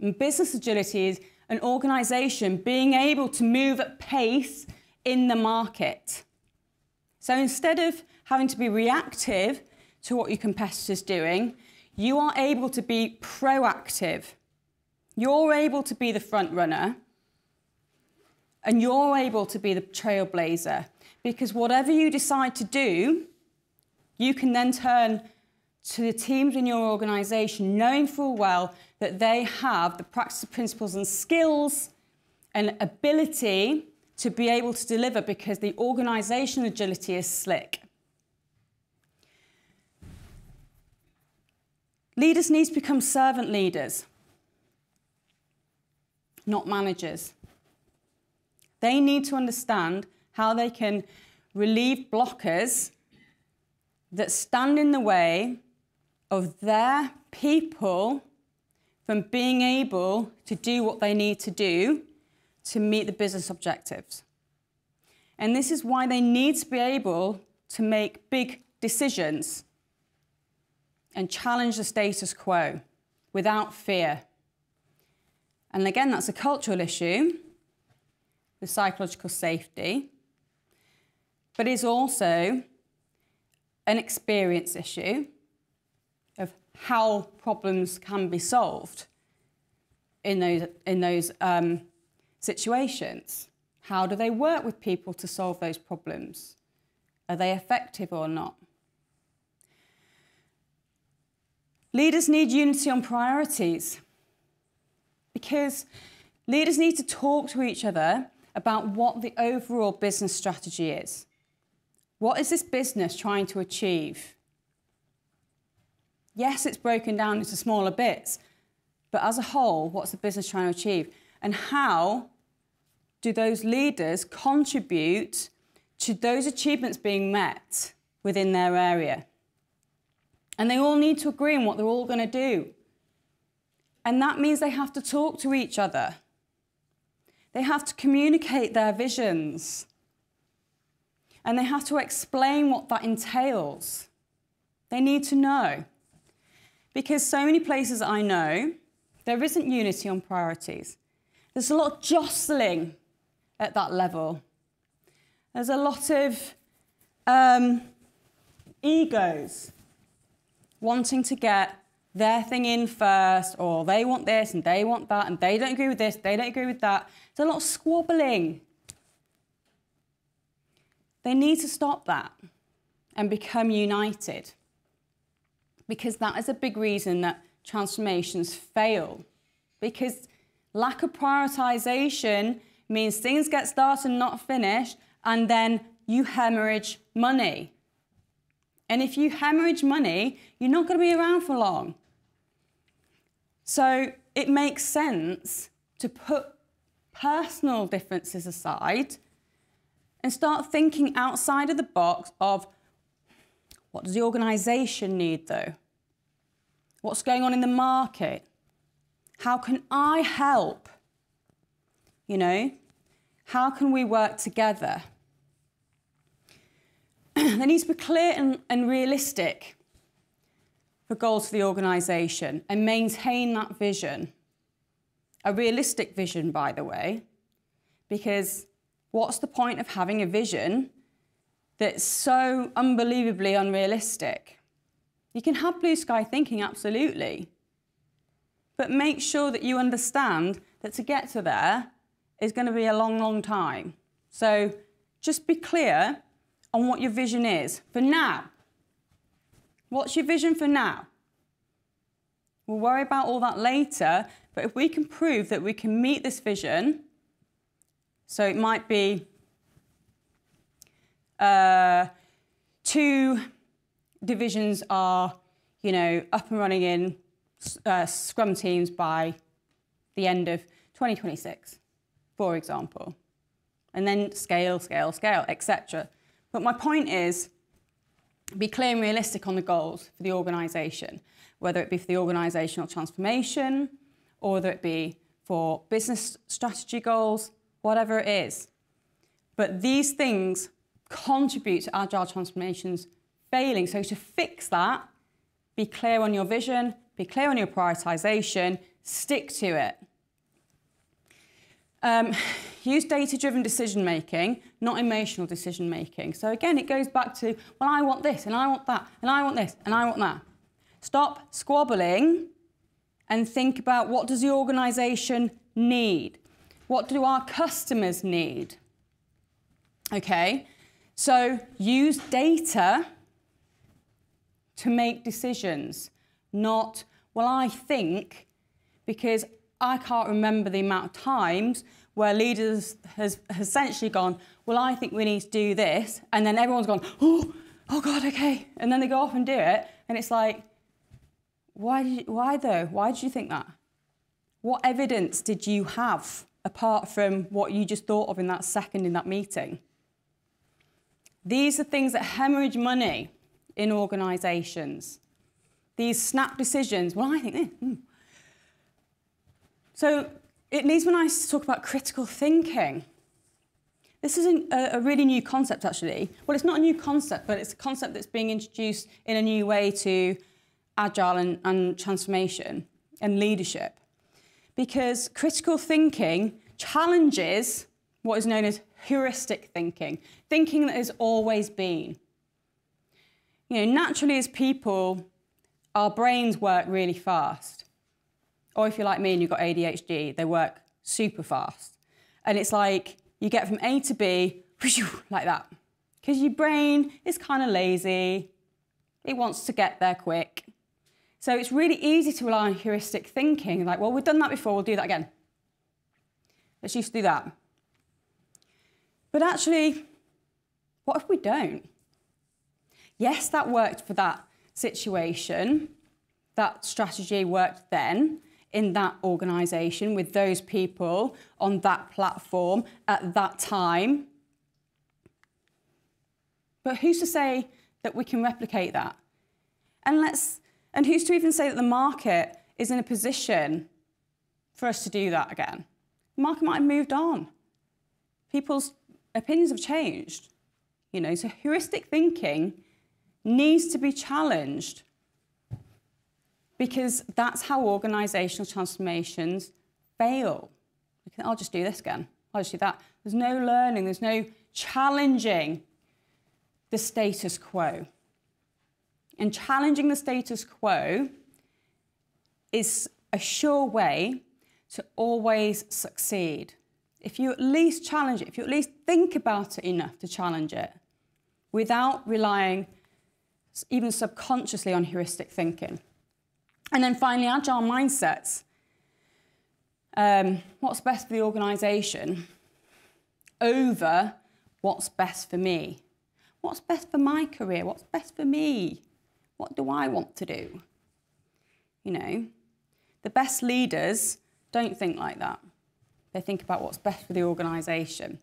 And business agility is an organisation being able to move at pace in the market. So instead of having to be reactive to what your competitor's doing, you are able to be proactive. You're able to be the front runner and you're able to be the trailblazer because whatever you decide to do, you can then turn to the teams in your organisation, knowing full well that they have the practice principles and skills and ability to be able to deliver because the organisational agility is slick. Leaders need to become servant leaders, not managers. They need to understand how they can relieve blockers that stand in the way of their people from being able to do what they need to do to meet the business objectives. And this is why they need to be able to make big decisions and challenge the status quo without fear. And again, that's a cultural issue, the psychological safety, but it's also an experience issue of how problems can be solved in those, in those um, situations. How do they work with people to solve those problems? Are they effective or not? Leaders need unity on priorities because leaders need to talk to each other about what the overall business strategy is. What is this business trying to achieve? Yes, it's broken down into smaller bits, but as a whole, what's the business trying to achieve? And how do those leaders contribute to those achievements being met within their area? And they all need to agree on what they're all going to do. And that means they have to talk to each other. They have to communicate their visions. And they have to explain what that entails. They need to know. Because so many places I know, there isn't unity on priorities. There's a lot of jostling at that level. There's a lot of um, egos wanting to get their thing in first, or they want this and they want that, and they don't agree with this, they don't agree with that. There's a lot of squabbling. They need to stop that and become united because that is a big reason that transformations fail. Because lack of prioritization means things get started and not finished, and then you hemorrhage money. And if you hemorrhage money, you're not going to be around for long. So it makes sense to put personal differences aside and start thinking outside of the box of what does the organisation need though? What's going on in the market? How can I help? You know, how can we work together? [clears throat] they need to be clear and, and realistic for goals for the organisation and maintain that vision. A realistic vision, by the way, because what's the point of having a vision that's so unbelievably unrealistic? You can have blue sky thinking, absolutely. But make sure that you understand that to get to there is going to be a long, long time. So just be clear on what your vision is for now. What's your vision for now? We'll worry about all that later, but if we can prove that we can meet this vision, so it might be uh, two divisions are, you know, up and running in uh, Scrum teams by the end of 2026, for example. And then scale, scale, scale, etc. But my point is, be clear and realistic on the goals for the organisation, whether it be for the organisational transformation, or whether it be for business strategy goals, whatever it is. But these things contribute to agile transformations failing. So to fix that, be clear on your vision, be clear on your prioritization, stick to it. Um, [sighs] use data driven decision making, not emotional decision making. So again, it goes back to, well, I want this, and I want that, and I want this, and I want that. Stop squabbling and think about what does the organization need? What do our customers need? Okay, so use data to make decisions, not, well, I think, because I can't remember the amount of times where leaders has, has essentially gone, well, I think we need to do this, and then everyone's gone, oh, oh God, okay, and then they go off and do it, and it's like, why, did you, why though? Why did you think that? What evidence did you have apart from what you just thought of in that second in that meeting? These are things that hemorrhage money in organisations. These snap decisions, well, I think this. Mm. So it leads me nice to talk about critical thinking. This is a, a really new concept, actually. Well, it's not a new concept, but it's a concept that's being introduced in a new way to agile and, and transformation and leadership. Because critical thinking challenges what is known as heuristic thinking, thinking that has always been. You know, naturally as people, our brains work really fast. Or if you're like me and you've got ADHD, they work super fast. And it's like you get from A to B like that. Because your brain is kind of lazy, it wants to get there quick. So it's really easy to rely on heuristic thinking, like, well, we've done that before, we'll do that again. Let's just do that. But actually, what if we don't? Yes, that worked for that situation. That strategy worked then in that organisation with those people on that platform at that time. But who's to say that we can replicate that? And let's and who's to even say that the market is in a position for us to do that again? The market might have moved on. People's opinions have changed. You know, so heuristic thinking needs to be challenged because that's how organizational transformations fail. I'll just do this again. I'll just do that. There's no learning, there's no challenging the status quo. And challenging the status quo is a sure way to always succeed. If you at least challenge it, if you at least think about it enough to challenge it without relying even subconsciously on heuristic thinking. And then finally, agile mindsets. Um, what's best for the organisation over what's best for me? What's best for my career? What's best for me? What do I want to do? You know, the best leaders don't think like that. They think about what's best for the organisation.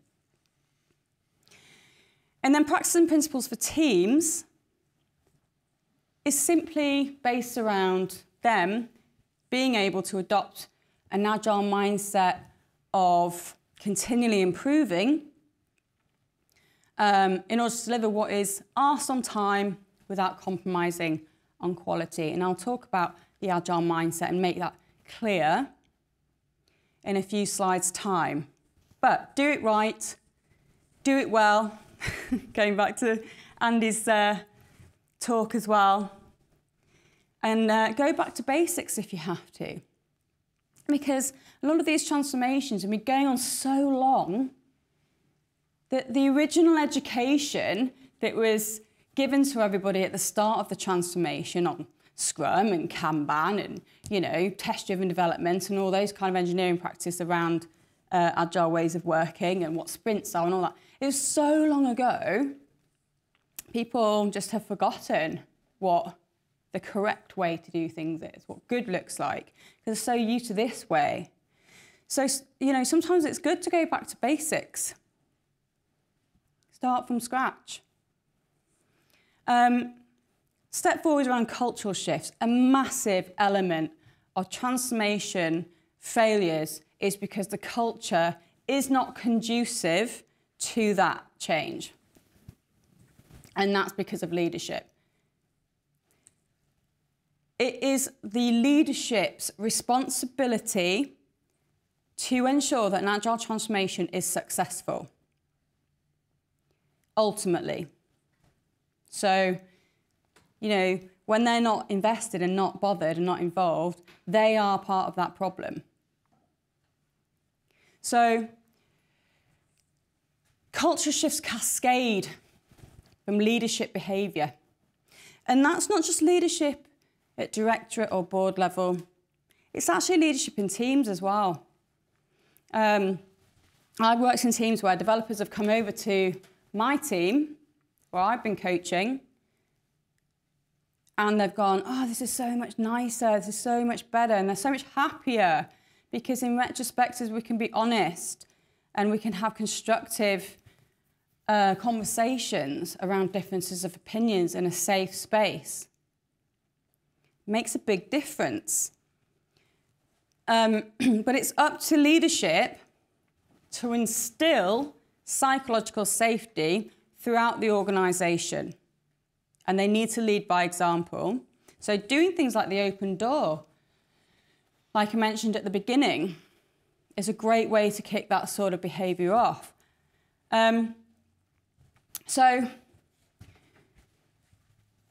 And then practicing principles for teams is simply based around them being able to adopt an agile mindset of continually improving um, in order to deliver what is asked on time without compromising on quality. And I'll talk about the agile mindset and make that clear in a few slides' time. But do it right, do it well. [laughs] Going back to Andy's uh, talk as well. And uh, go back to basics if you have to. Because a lot of these transformations have been going on so long that the original education that was given to everybody at the start of the transformation on Scrum and Kanban and, you know, test-driven development and all those kind of engineering practices around uh, agile ways of working and what sprints are and all that. It was so long ago people just have forgotten what the correct way to do things is, what good looks like, because so used to this way. So, you know, sometimes it's good to go back to basics. Start from scratch. Um, step forward around cultural shifts. A massive element of transformation failures is because the culture is not conducive to that change. And that's because of leadership. It is the leadership's responsibility to ensure that an agile transformation is successful, ultimately. So, you know, when they're not invested and not bothered and not involved, they are part of that problem. So, culture shifts cascade from leadership behaviour. And that's not just leadership at directorate or board level, it's actually leadership in teams as well. Um, I've worked in teams where developers have come over to my team, where I've been coaching, and they've gone, oh, this is so much nicer, this is so much better, and they're so much happier because in retrospective we can be honest and we can have constructive uh, conversations around differences of opinions in a safe space. Makes a big difference. Um, [clears throat] but it's up to leadership to instill psychological safety throughout the organisation. And they need to lead by example. So, doing things like the open door, like I mentioned at the beginning, is a great way to kick that sort of behaviour off. Um, so,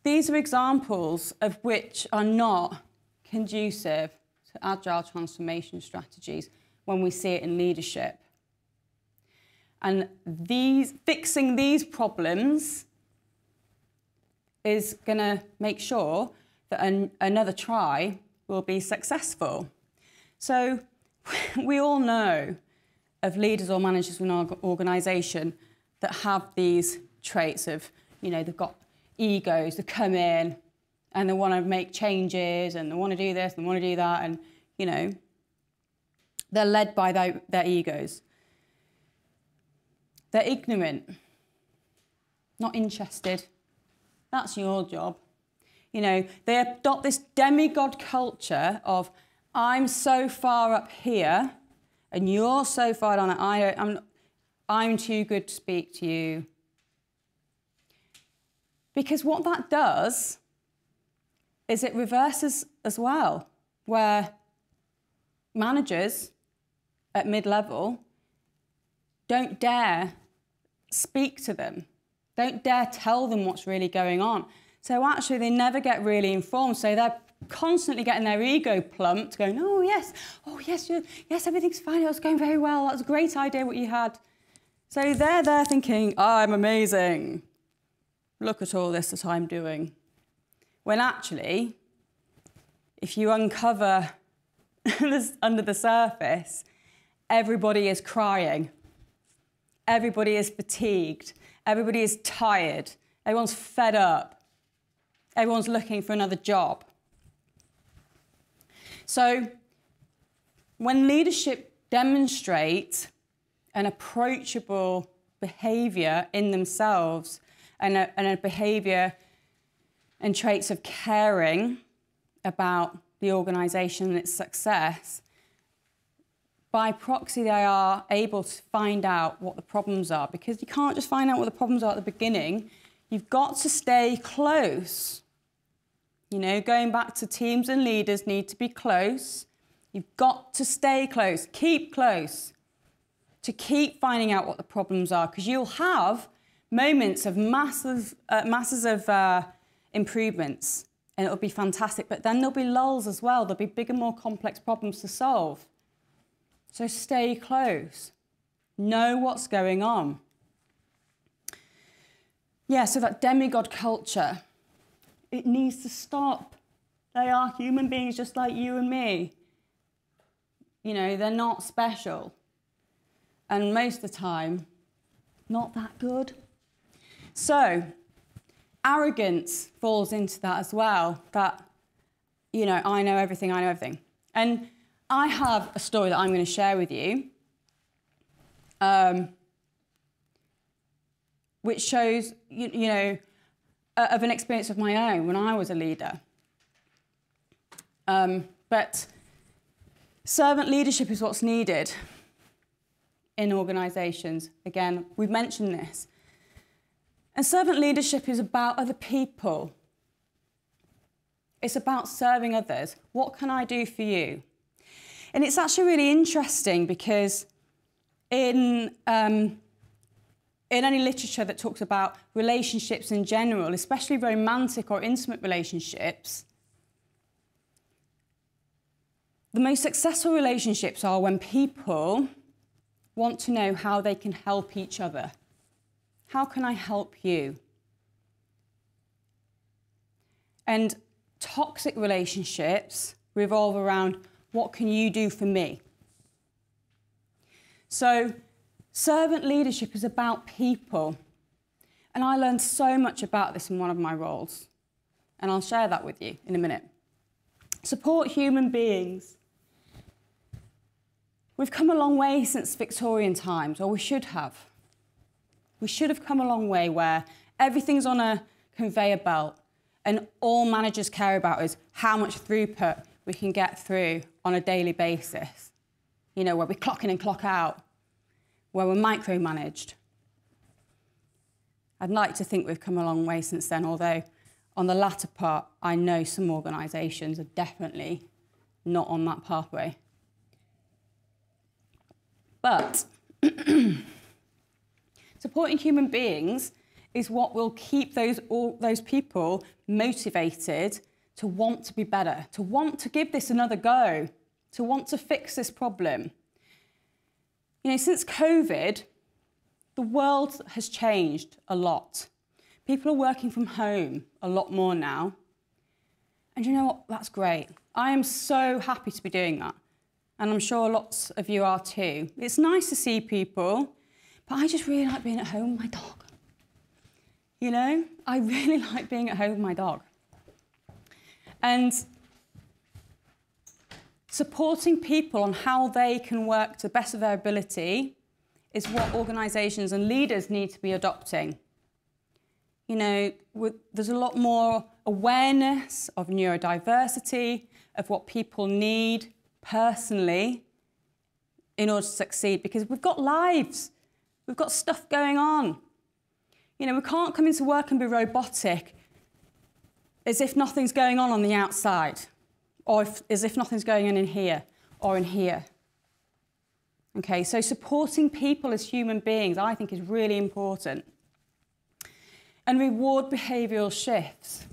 these are examples of which are not conducive to agile transformation strategies when we see it in leadership. And these, fixing these problems is going to make sure that an, another try will be successful. So [laughs] we all know of leaders or managers in our organisation that have these traits of, you know, they've got egos that come in and they want to make changes and they want to do this and want to do that and, you know, they're led by their, their egos. They're ignorant, not interested. That's your job. You know, they adopt this demigod culture of, I'm so far up here and you're so far down, I, I'm, I'm too good to speak to you. Because what that does is it reverses as well, where managers at mid level don't dare speak to them, don't dare tell them what's really going on. So actually, they never get really informed. So they're constantly getting their ego plumped, going, "Oh yes, oh yes, yes, everything's fine. It was going very well. That was a great idea what you had." So they're there thinking, oh, "I'm amazing. Look at all this that I'm doing." When actually, if you uncover [laughs] under the surface, everybody is crying. Everybody is fatigued. Everybody is tired. Everyone's fed up. Everyone's looking for another job. So, when leadership demonstrates an approachable behavior in themselves and a, and a behavior and traits of caring about the organization and its success, by proxy, they are able to find out what the problems are because you can't just find out what the problems are at the beginning. You've got to stay close. You know, going back to teams and leaders need to be close. You've got to stay close, keep close, to keep finding out what the problems are because you'll have moments of massive, uh, masses of uh, improvements and it'll be fantastic. But then there'll be lulls as well. There'll be bigger, more complex problems to solve. So stay close. Know what's going on. Yeah, so that demigod culture, it needs to stop. They are human beings just like you and me. You know, they're not special. And most of the time, not that good. So, arrogance falls into that as well. That, you know, I know everything, I know everything. And I have a story that I'm going to share with you, um, which shows, you, you know, uh, of an experience of my own when I was a leader. Um, but servant leadership is what's needed in organisations. Again, we've mentioned this. And servant leadership is about other people. It's about serving others. What can I do for you? And it's actually really interesting because in, um, in any literature that talks about relationships in general, especially romantic or intimate relationships, the most successful relationships are when people want to know how they can help each other. How can I help you? And toxic relationships revolve around what can you do for me? So, servant leadership is about people. And I learned so much about this in one of my roles. And I'll share that with you in a minute. Support human beings. We've come a long way since Victorian times, or we should have. We should have come a long way where everything's on a conveyor belt and all managers care about is how much throughput we can get through on a daily basis. You know, where we clock in and clock out, where we're micromanaged. I'd like to think we've come a long way since then, although on the latter part, I know some organisations are definitely not on that pathway. But [clears throat] supporting human beings is what will keep those, all, those people motivated to want to be better, to want to give this another go, to want to fix this problem. You know, since COVID, the world has changed a lot. People are working from home a lot more now. And you know what? That's great. I am so happy to be doing that. And I'm sure lots of you are too. It's nice to see people, but I just really like being at home with my dog. You know, I [laughs] really like being at home with my dog. And supporting people on how they can work to the best of their ability is what organisations and leaders need to be adopting. You know, with, there's a lot more awareness of neurodiversity, of what people need personally in order to succeed because we've got lives, we've got stuff going on. You know, we can't come into work and be robotic as if nothing's going on on the outside, or if, as if nothing's going on in here or in here. Okay, so supporting people as human beings, I think, is really important. And reward behavioural shifts.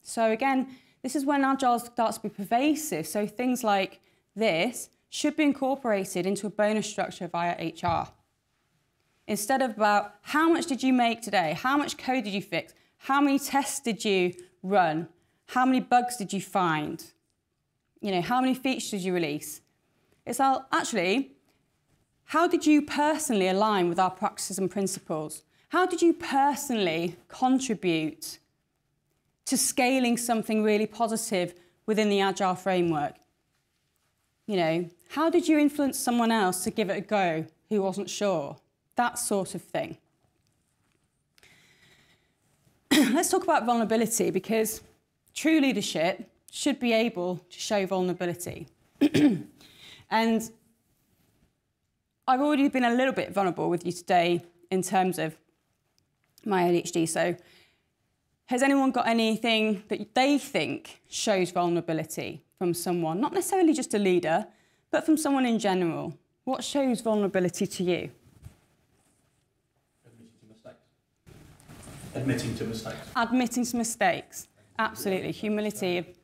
So, again, this is when Agile starts to be pervasive. So, things like this should be incorporated into a bonus structure via HR. Instead of about how much did you make today? How much code did you fix? How many tests did you run? How many bugs did you find? You know, how many features did you release? It's all, actually, how did you personally align with our practices and principles? How did you personally contribute to scaling something really positive within the Agile framework? You know, how did you influence someone else to give it a go who wasn't sure? That sort of thing. [clears throat] Let's talk about vulnerability because true leadership should be able to show vulnerability. [clears throat] and I've already been a little bit vulnerable with you today in terms of my ADHD. So, has anyone got anything that they think shows vulnerability from someone? Not necessarily just a leader, but from someone in general. What shows vulnerability to you? Admitting to mistakes. Admitting to mistakes. Absolutely. Humility.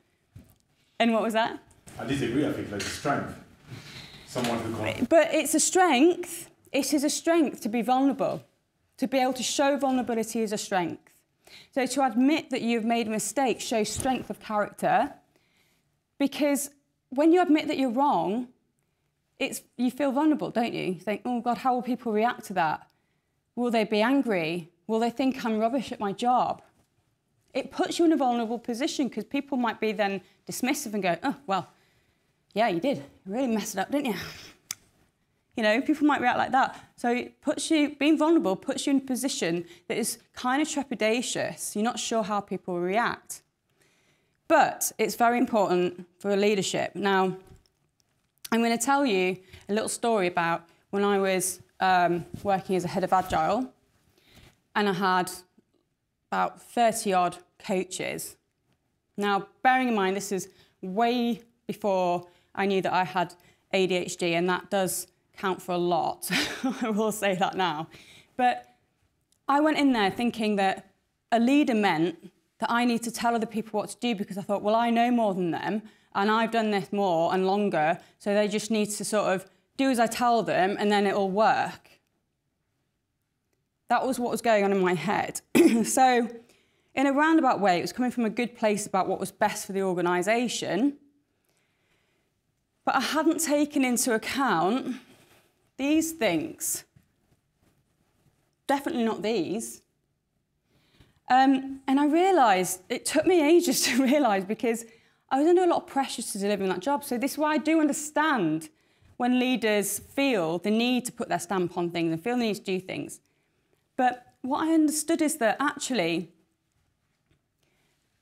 And what was that? I disagree. I think like a strength. Someone who can't. But it's a strength. It is a strength to be vulnerable. To be able to show vulnerability is a strength. So to admit that you've made a mistake shows strength of character because when you admit that you're wrong, it's, you feel vulnerable, don't you? You think, oh God, how will people react to that? Will they be angry? Will they think I'm rubbish at my job? it puts you in a vulnerable position because people might be then dismissive and go, oh, well, yeah, you did. You really messed it up, didn't you? You know, people might react like that. So it puts you, being vulnerable puts you in a position that is kind of trepidatious. You're not sure how people react. But it's very important for leadership. Now, I'm going to tell you a little story about when I was um, working as a head of Agile and I had about 30 odd coaches. Now, bearing in mind, this is way before I knew that I had ADHD, and that does count for a lot. [laughs] I will say that now. But I went in there thinking that a leader meant that I need to tell other people what to do because I thought, well, I know more than them and I've done this more and longer, so they just need to sort of do as I tell them and then it'll work. That was what was going on in my head. [clears throat] so, in a roundabout way, it was coming from a good place about what was best for the organisation. But I hadn't taken into account these things. Definitely not these. Um, and I realised, it took me ages [laughs] to realise because I was under a lot of pressure to deliver that job. So this is why I do understand when leaders feel the need to put their stamp on things and feel the need to do things. But what I understood is that actually,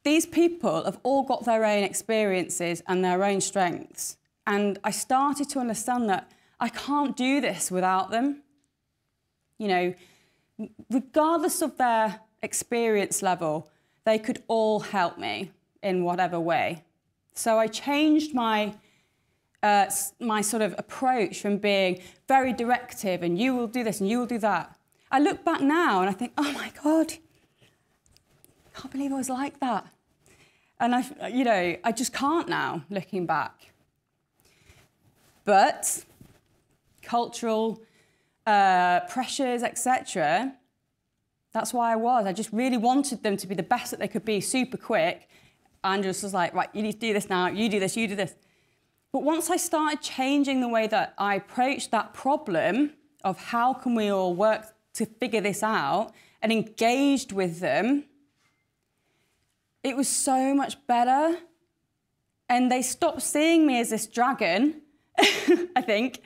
these people have all got their own experiences and their own strengths. And I started to understand that I can't do this without them. You know, regardless of their experience level, they could all help me in whatever way. So I changed my uh, my sort of approach from being very directive and you will do this and you will do that. I look back now and I think, oh my God, I can't believe I was like that. And I, you know, I just can't now, looking back. But cultural uh, pressures, etc., that's why I was. I just really wanted them to be the best that they could be super quick. And just was like, right, you need to do this now, you do this, you do this. But once I started changing the way that I approached that problem of how can we all work to figure this out and engaged with them, it was so much better. And they stopped seeing me as this dragon, [laughs] I think,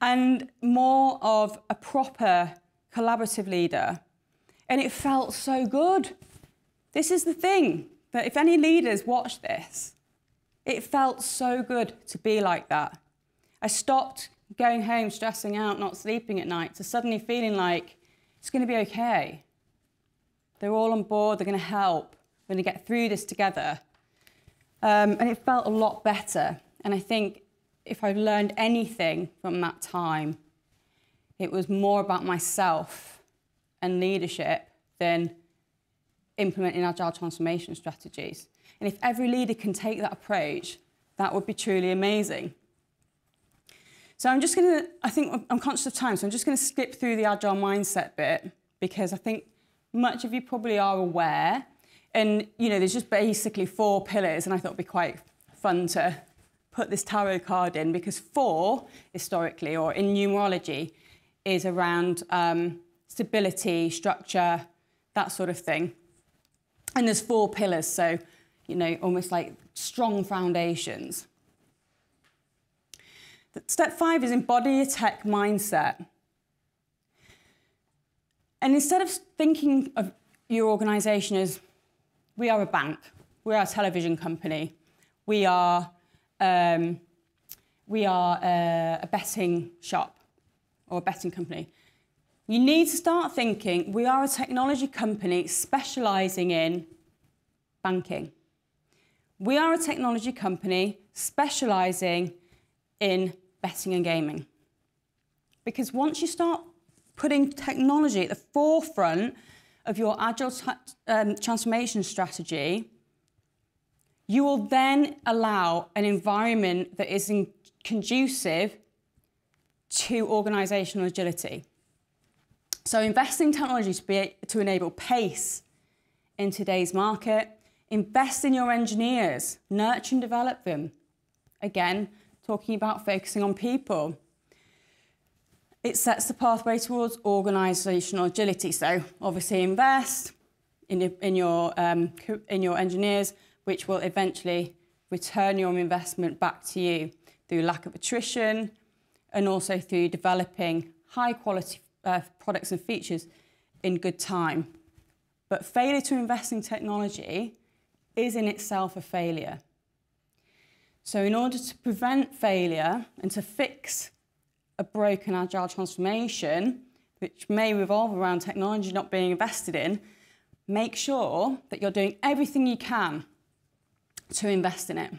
and more of a proper collaborative leader. And it felt so good. This is the thing that if any leaders watch this, it felt so good to be like that. I stopped going home stressing out, not sleeping at night, to suddenly feeling like it's going to be okay. They're all on board, they're going to help, we're going to get through this together. Um, and it felt a lot better. And I think if I've learned anything from that time, it was more about myself and leadership than implementing agile transformation strategies. And if every leader can take that approach, that would be truly amazing. So I'm just going to, I think I'm conscious of time, so I'm just going to skip through the agile mindset bit because I think much of you probably are aware. And, you know, there's just basically four pillars, and I thought it'd be quite fun to put this tarot card in because four, historically, or in numerology, is around um, stability, structure, that sort of thing. And there's four pillars, so, you know, almost like strong foundations. Step five is embody a tech mindset. And instead of thinking of your organisation as we are a bank, we are a television company, we are, um, we are a, a betting shop or a betting company, you need to start thinking we are a technology company specialising in banking. We are a technology company specialising in betting and gaming. Because once you start putting technology at the forefront of your agile um, transformation strategy, you will then allow an environment that is conducive to organisational agility. So investing technology to, be, to enable pace in today's market. Invest in your engineers, nurture and develop them. Again, talking about focusing on people. It sets the pathway towards organisational agility. So obviously invest, in your, in your, um, in your engineers, which will eventually return your investment back to you through lack of attrition and also through developing high quality uh, products and features in good time. But failure to invest in technology is in itself a failure. So, in order to prevent failure and to fix a broken agile transformation, which may revolve around technology not being invested in, make sure that you're doing everything you can to invest in it.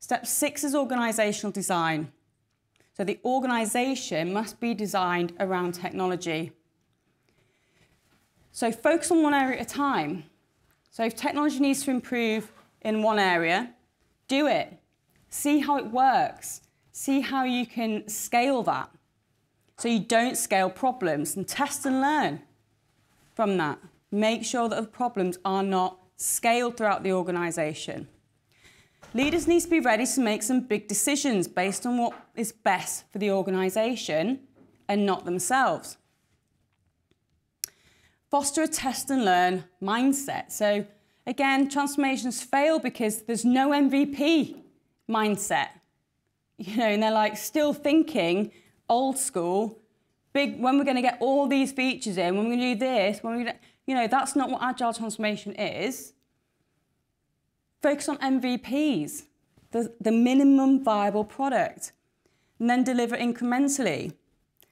Step six is organizational design. So the organization must be designed around technology. So focus on one area at a time. So if technology needs to improve in one area, do it. See how it works. See how you can scale that. So you don't scale problems and test and learn from that. Make sure that the problems are not scaled throughout the organisation. Leaders need to be ready to make some big decisions based on what is best for the organisation and not themselves. Foster a test and learn mindset. So, again, transformations fail because there's no MVP mindset. You know, and they're like still thinking old school, big, when we're going to get all these features in, when we're going to do this, when we're going to, you know, that's not what agile transformation is. Focus on MVPs, the, the minimum viable product, and then deliver incrementally.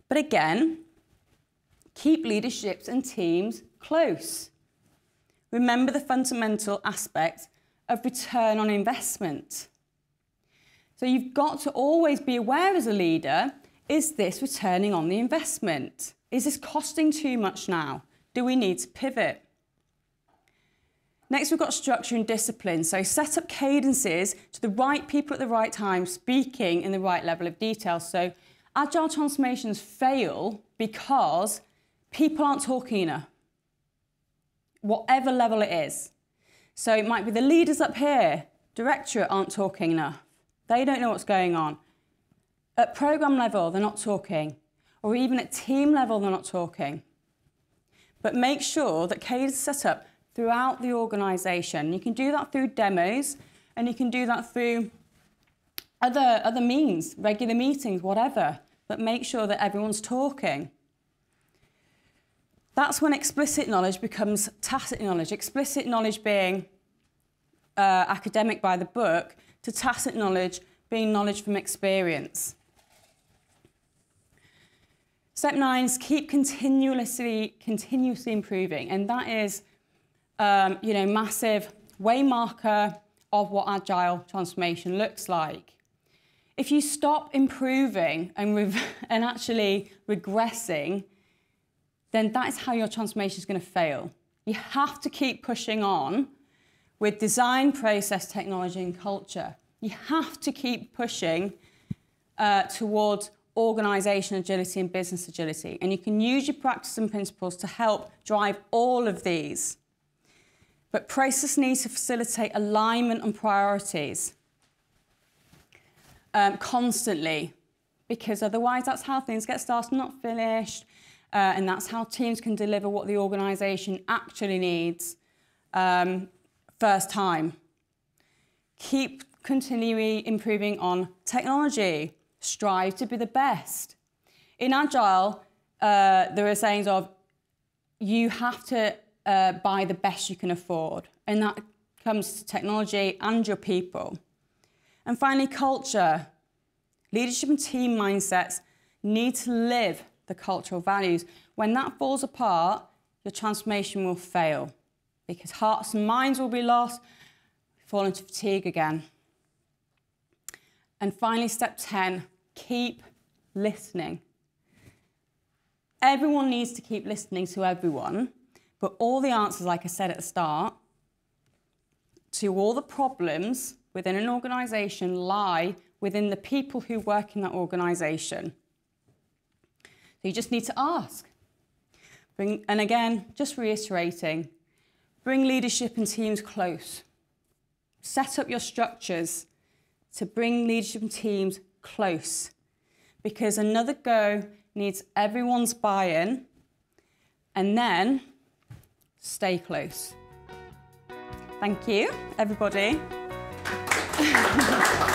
But again, keep leaderships and teams close. Remember the fundamental aspect of return on investment. So you've got to always be aware as a leader is this returning on the investment? Is this costing too much now? Do we need to pivot? Next, we've got structure and discipline. So set up cadences to the right people at the right time, speaking in the right level of detail. So agile transformations fail because people aren't talking enough, whatever level it is. So it might be the leaders up here, directorate aren't talking enough. They don't know what's going on. At program level, they're not talking, or even at team level, they're not talking. But make sure that cadence is set up throughout the organisation. You can do that through demos, and you can do that through other, other means, regular meetings, whatever. But make sure that everyone's talking. That's when explicit knowledge becomes tacit knowledge. Explicit knowledge being uh, academic by the book, to tacit knowledge being knowledge from experience. Step nine is keep continuously, continuously improving, and that is, um, you know, massive way marker of what agile transformation looks like. If you stop improving and, [laughs] and actually regressing, then that is how your transformation is going to fail. You have to keep pushing on with design, process, technology, and culture. You have to keep pushing uh, towards organisation agility and business agility. And you can use your practice and principles to help drive all of these. But process needs to facilitate alignment and priorities um, constantly, because otherwise that's how things get started, not finished, uh, and that's how teams can deliver what the organisation actually needs um, first time. Keep continually improving on technology, strive to be the best. In Agile, uh, there are sayings of you have to uh, buy the best you can afford, and that comes to technology and your people. And finally, culture. Leadership and team mindsets need to live the cultural values. When that falls apart, your transformation will fail because hearts and minds will be lost, fall into fatigue again. And finally, step 10 keep listening. Everyone needs to keep listening to everyone, but all the answers, like I said at the start, to all the problems within an organisation lie within the people who work in that organisation. So you just need to ask. Bring, and again, just reiterating, bring leadership and teams close. Set up your structures to bring leadership and teams close because another go needs everyone's buy in and then stay close. Thank you, everybody. [laughs]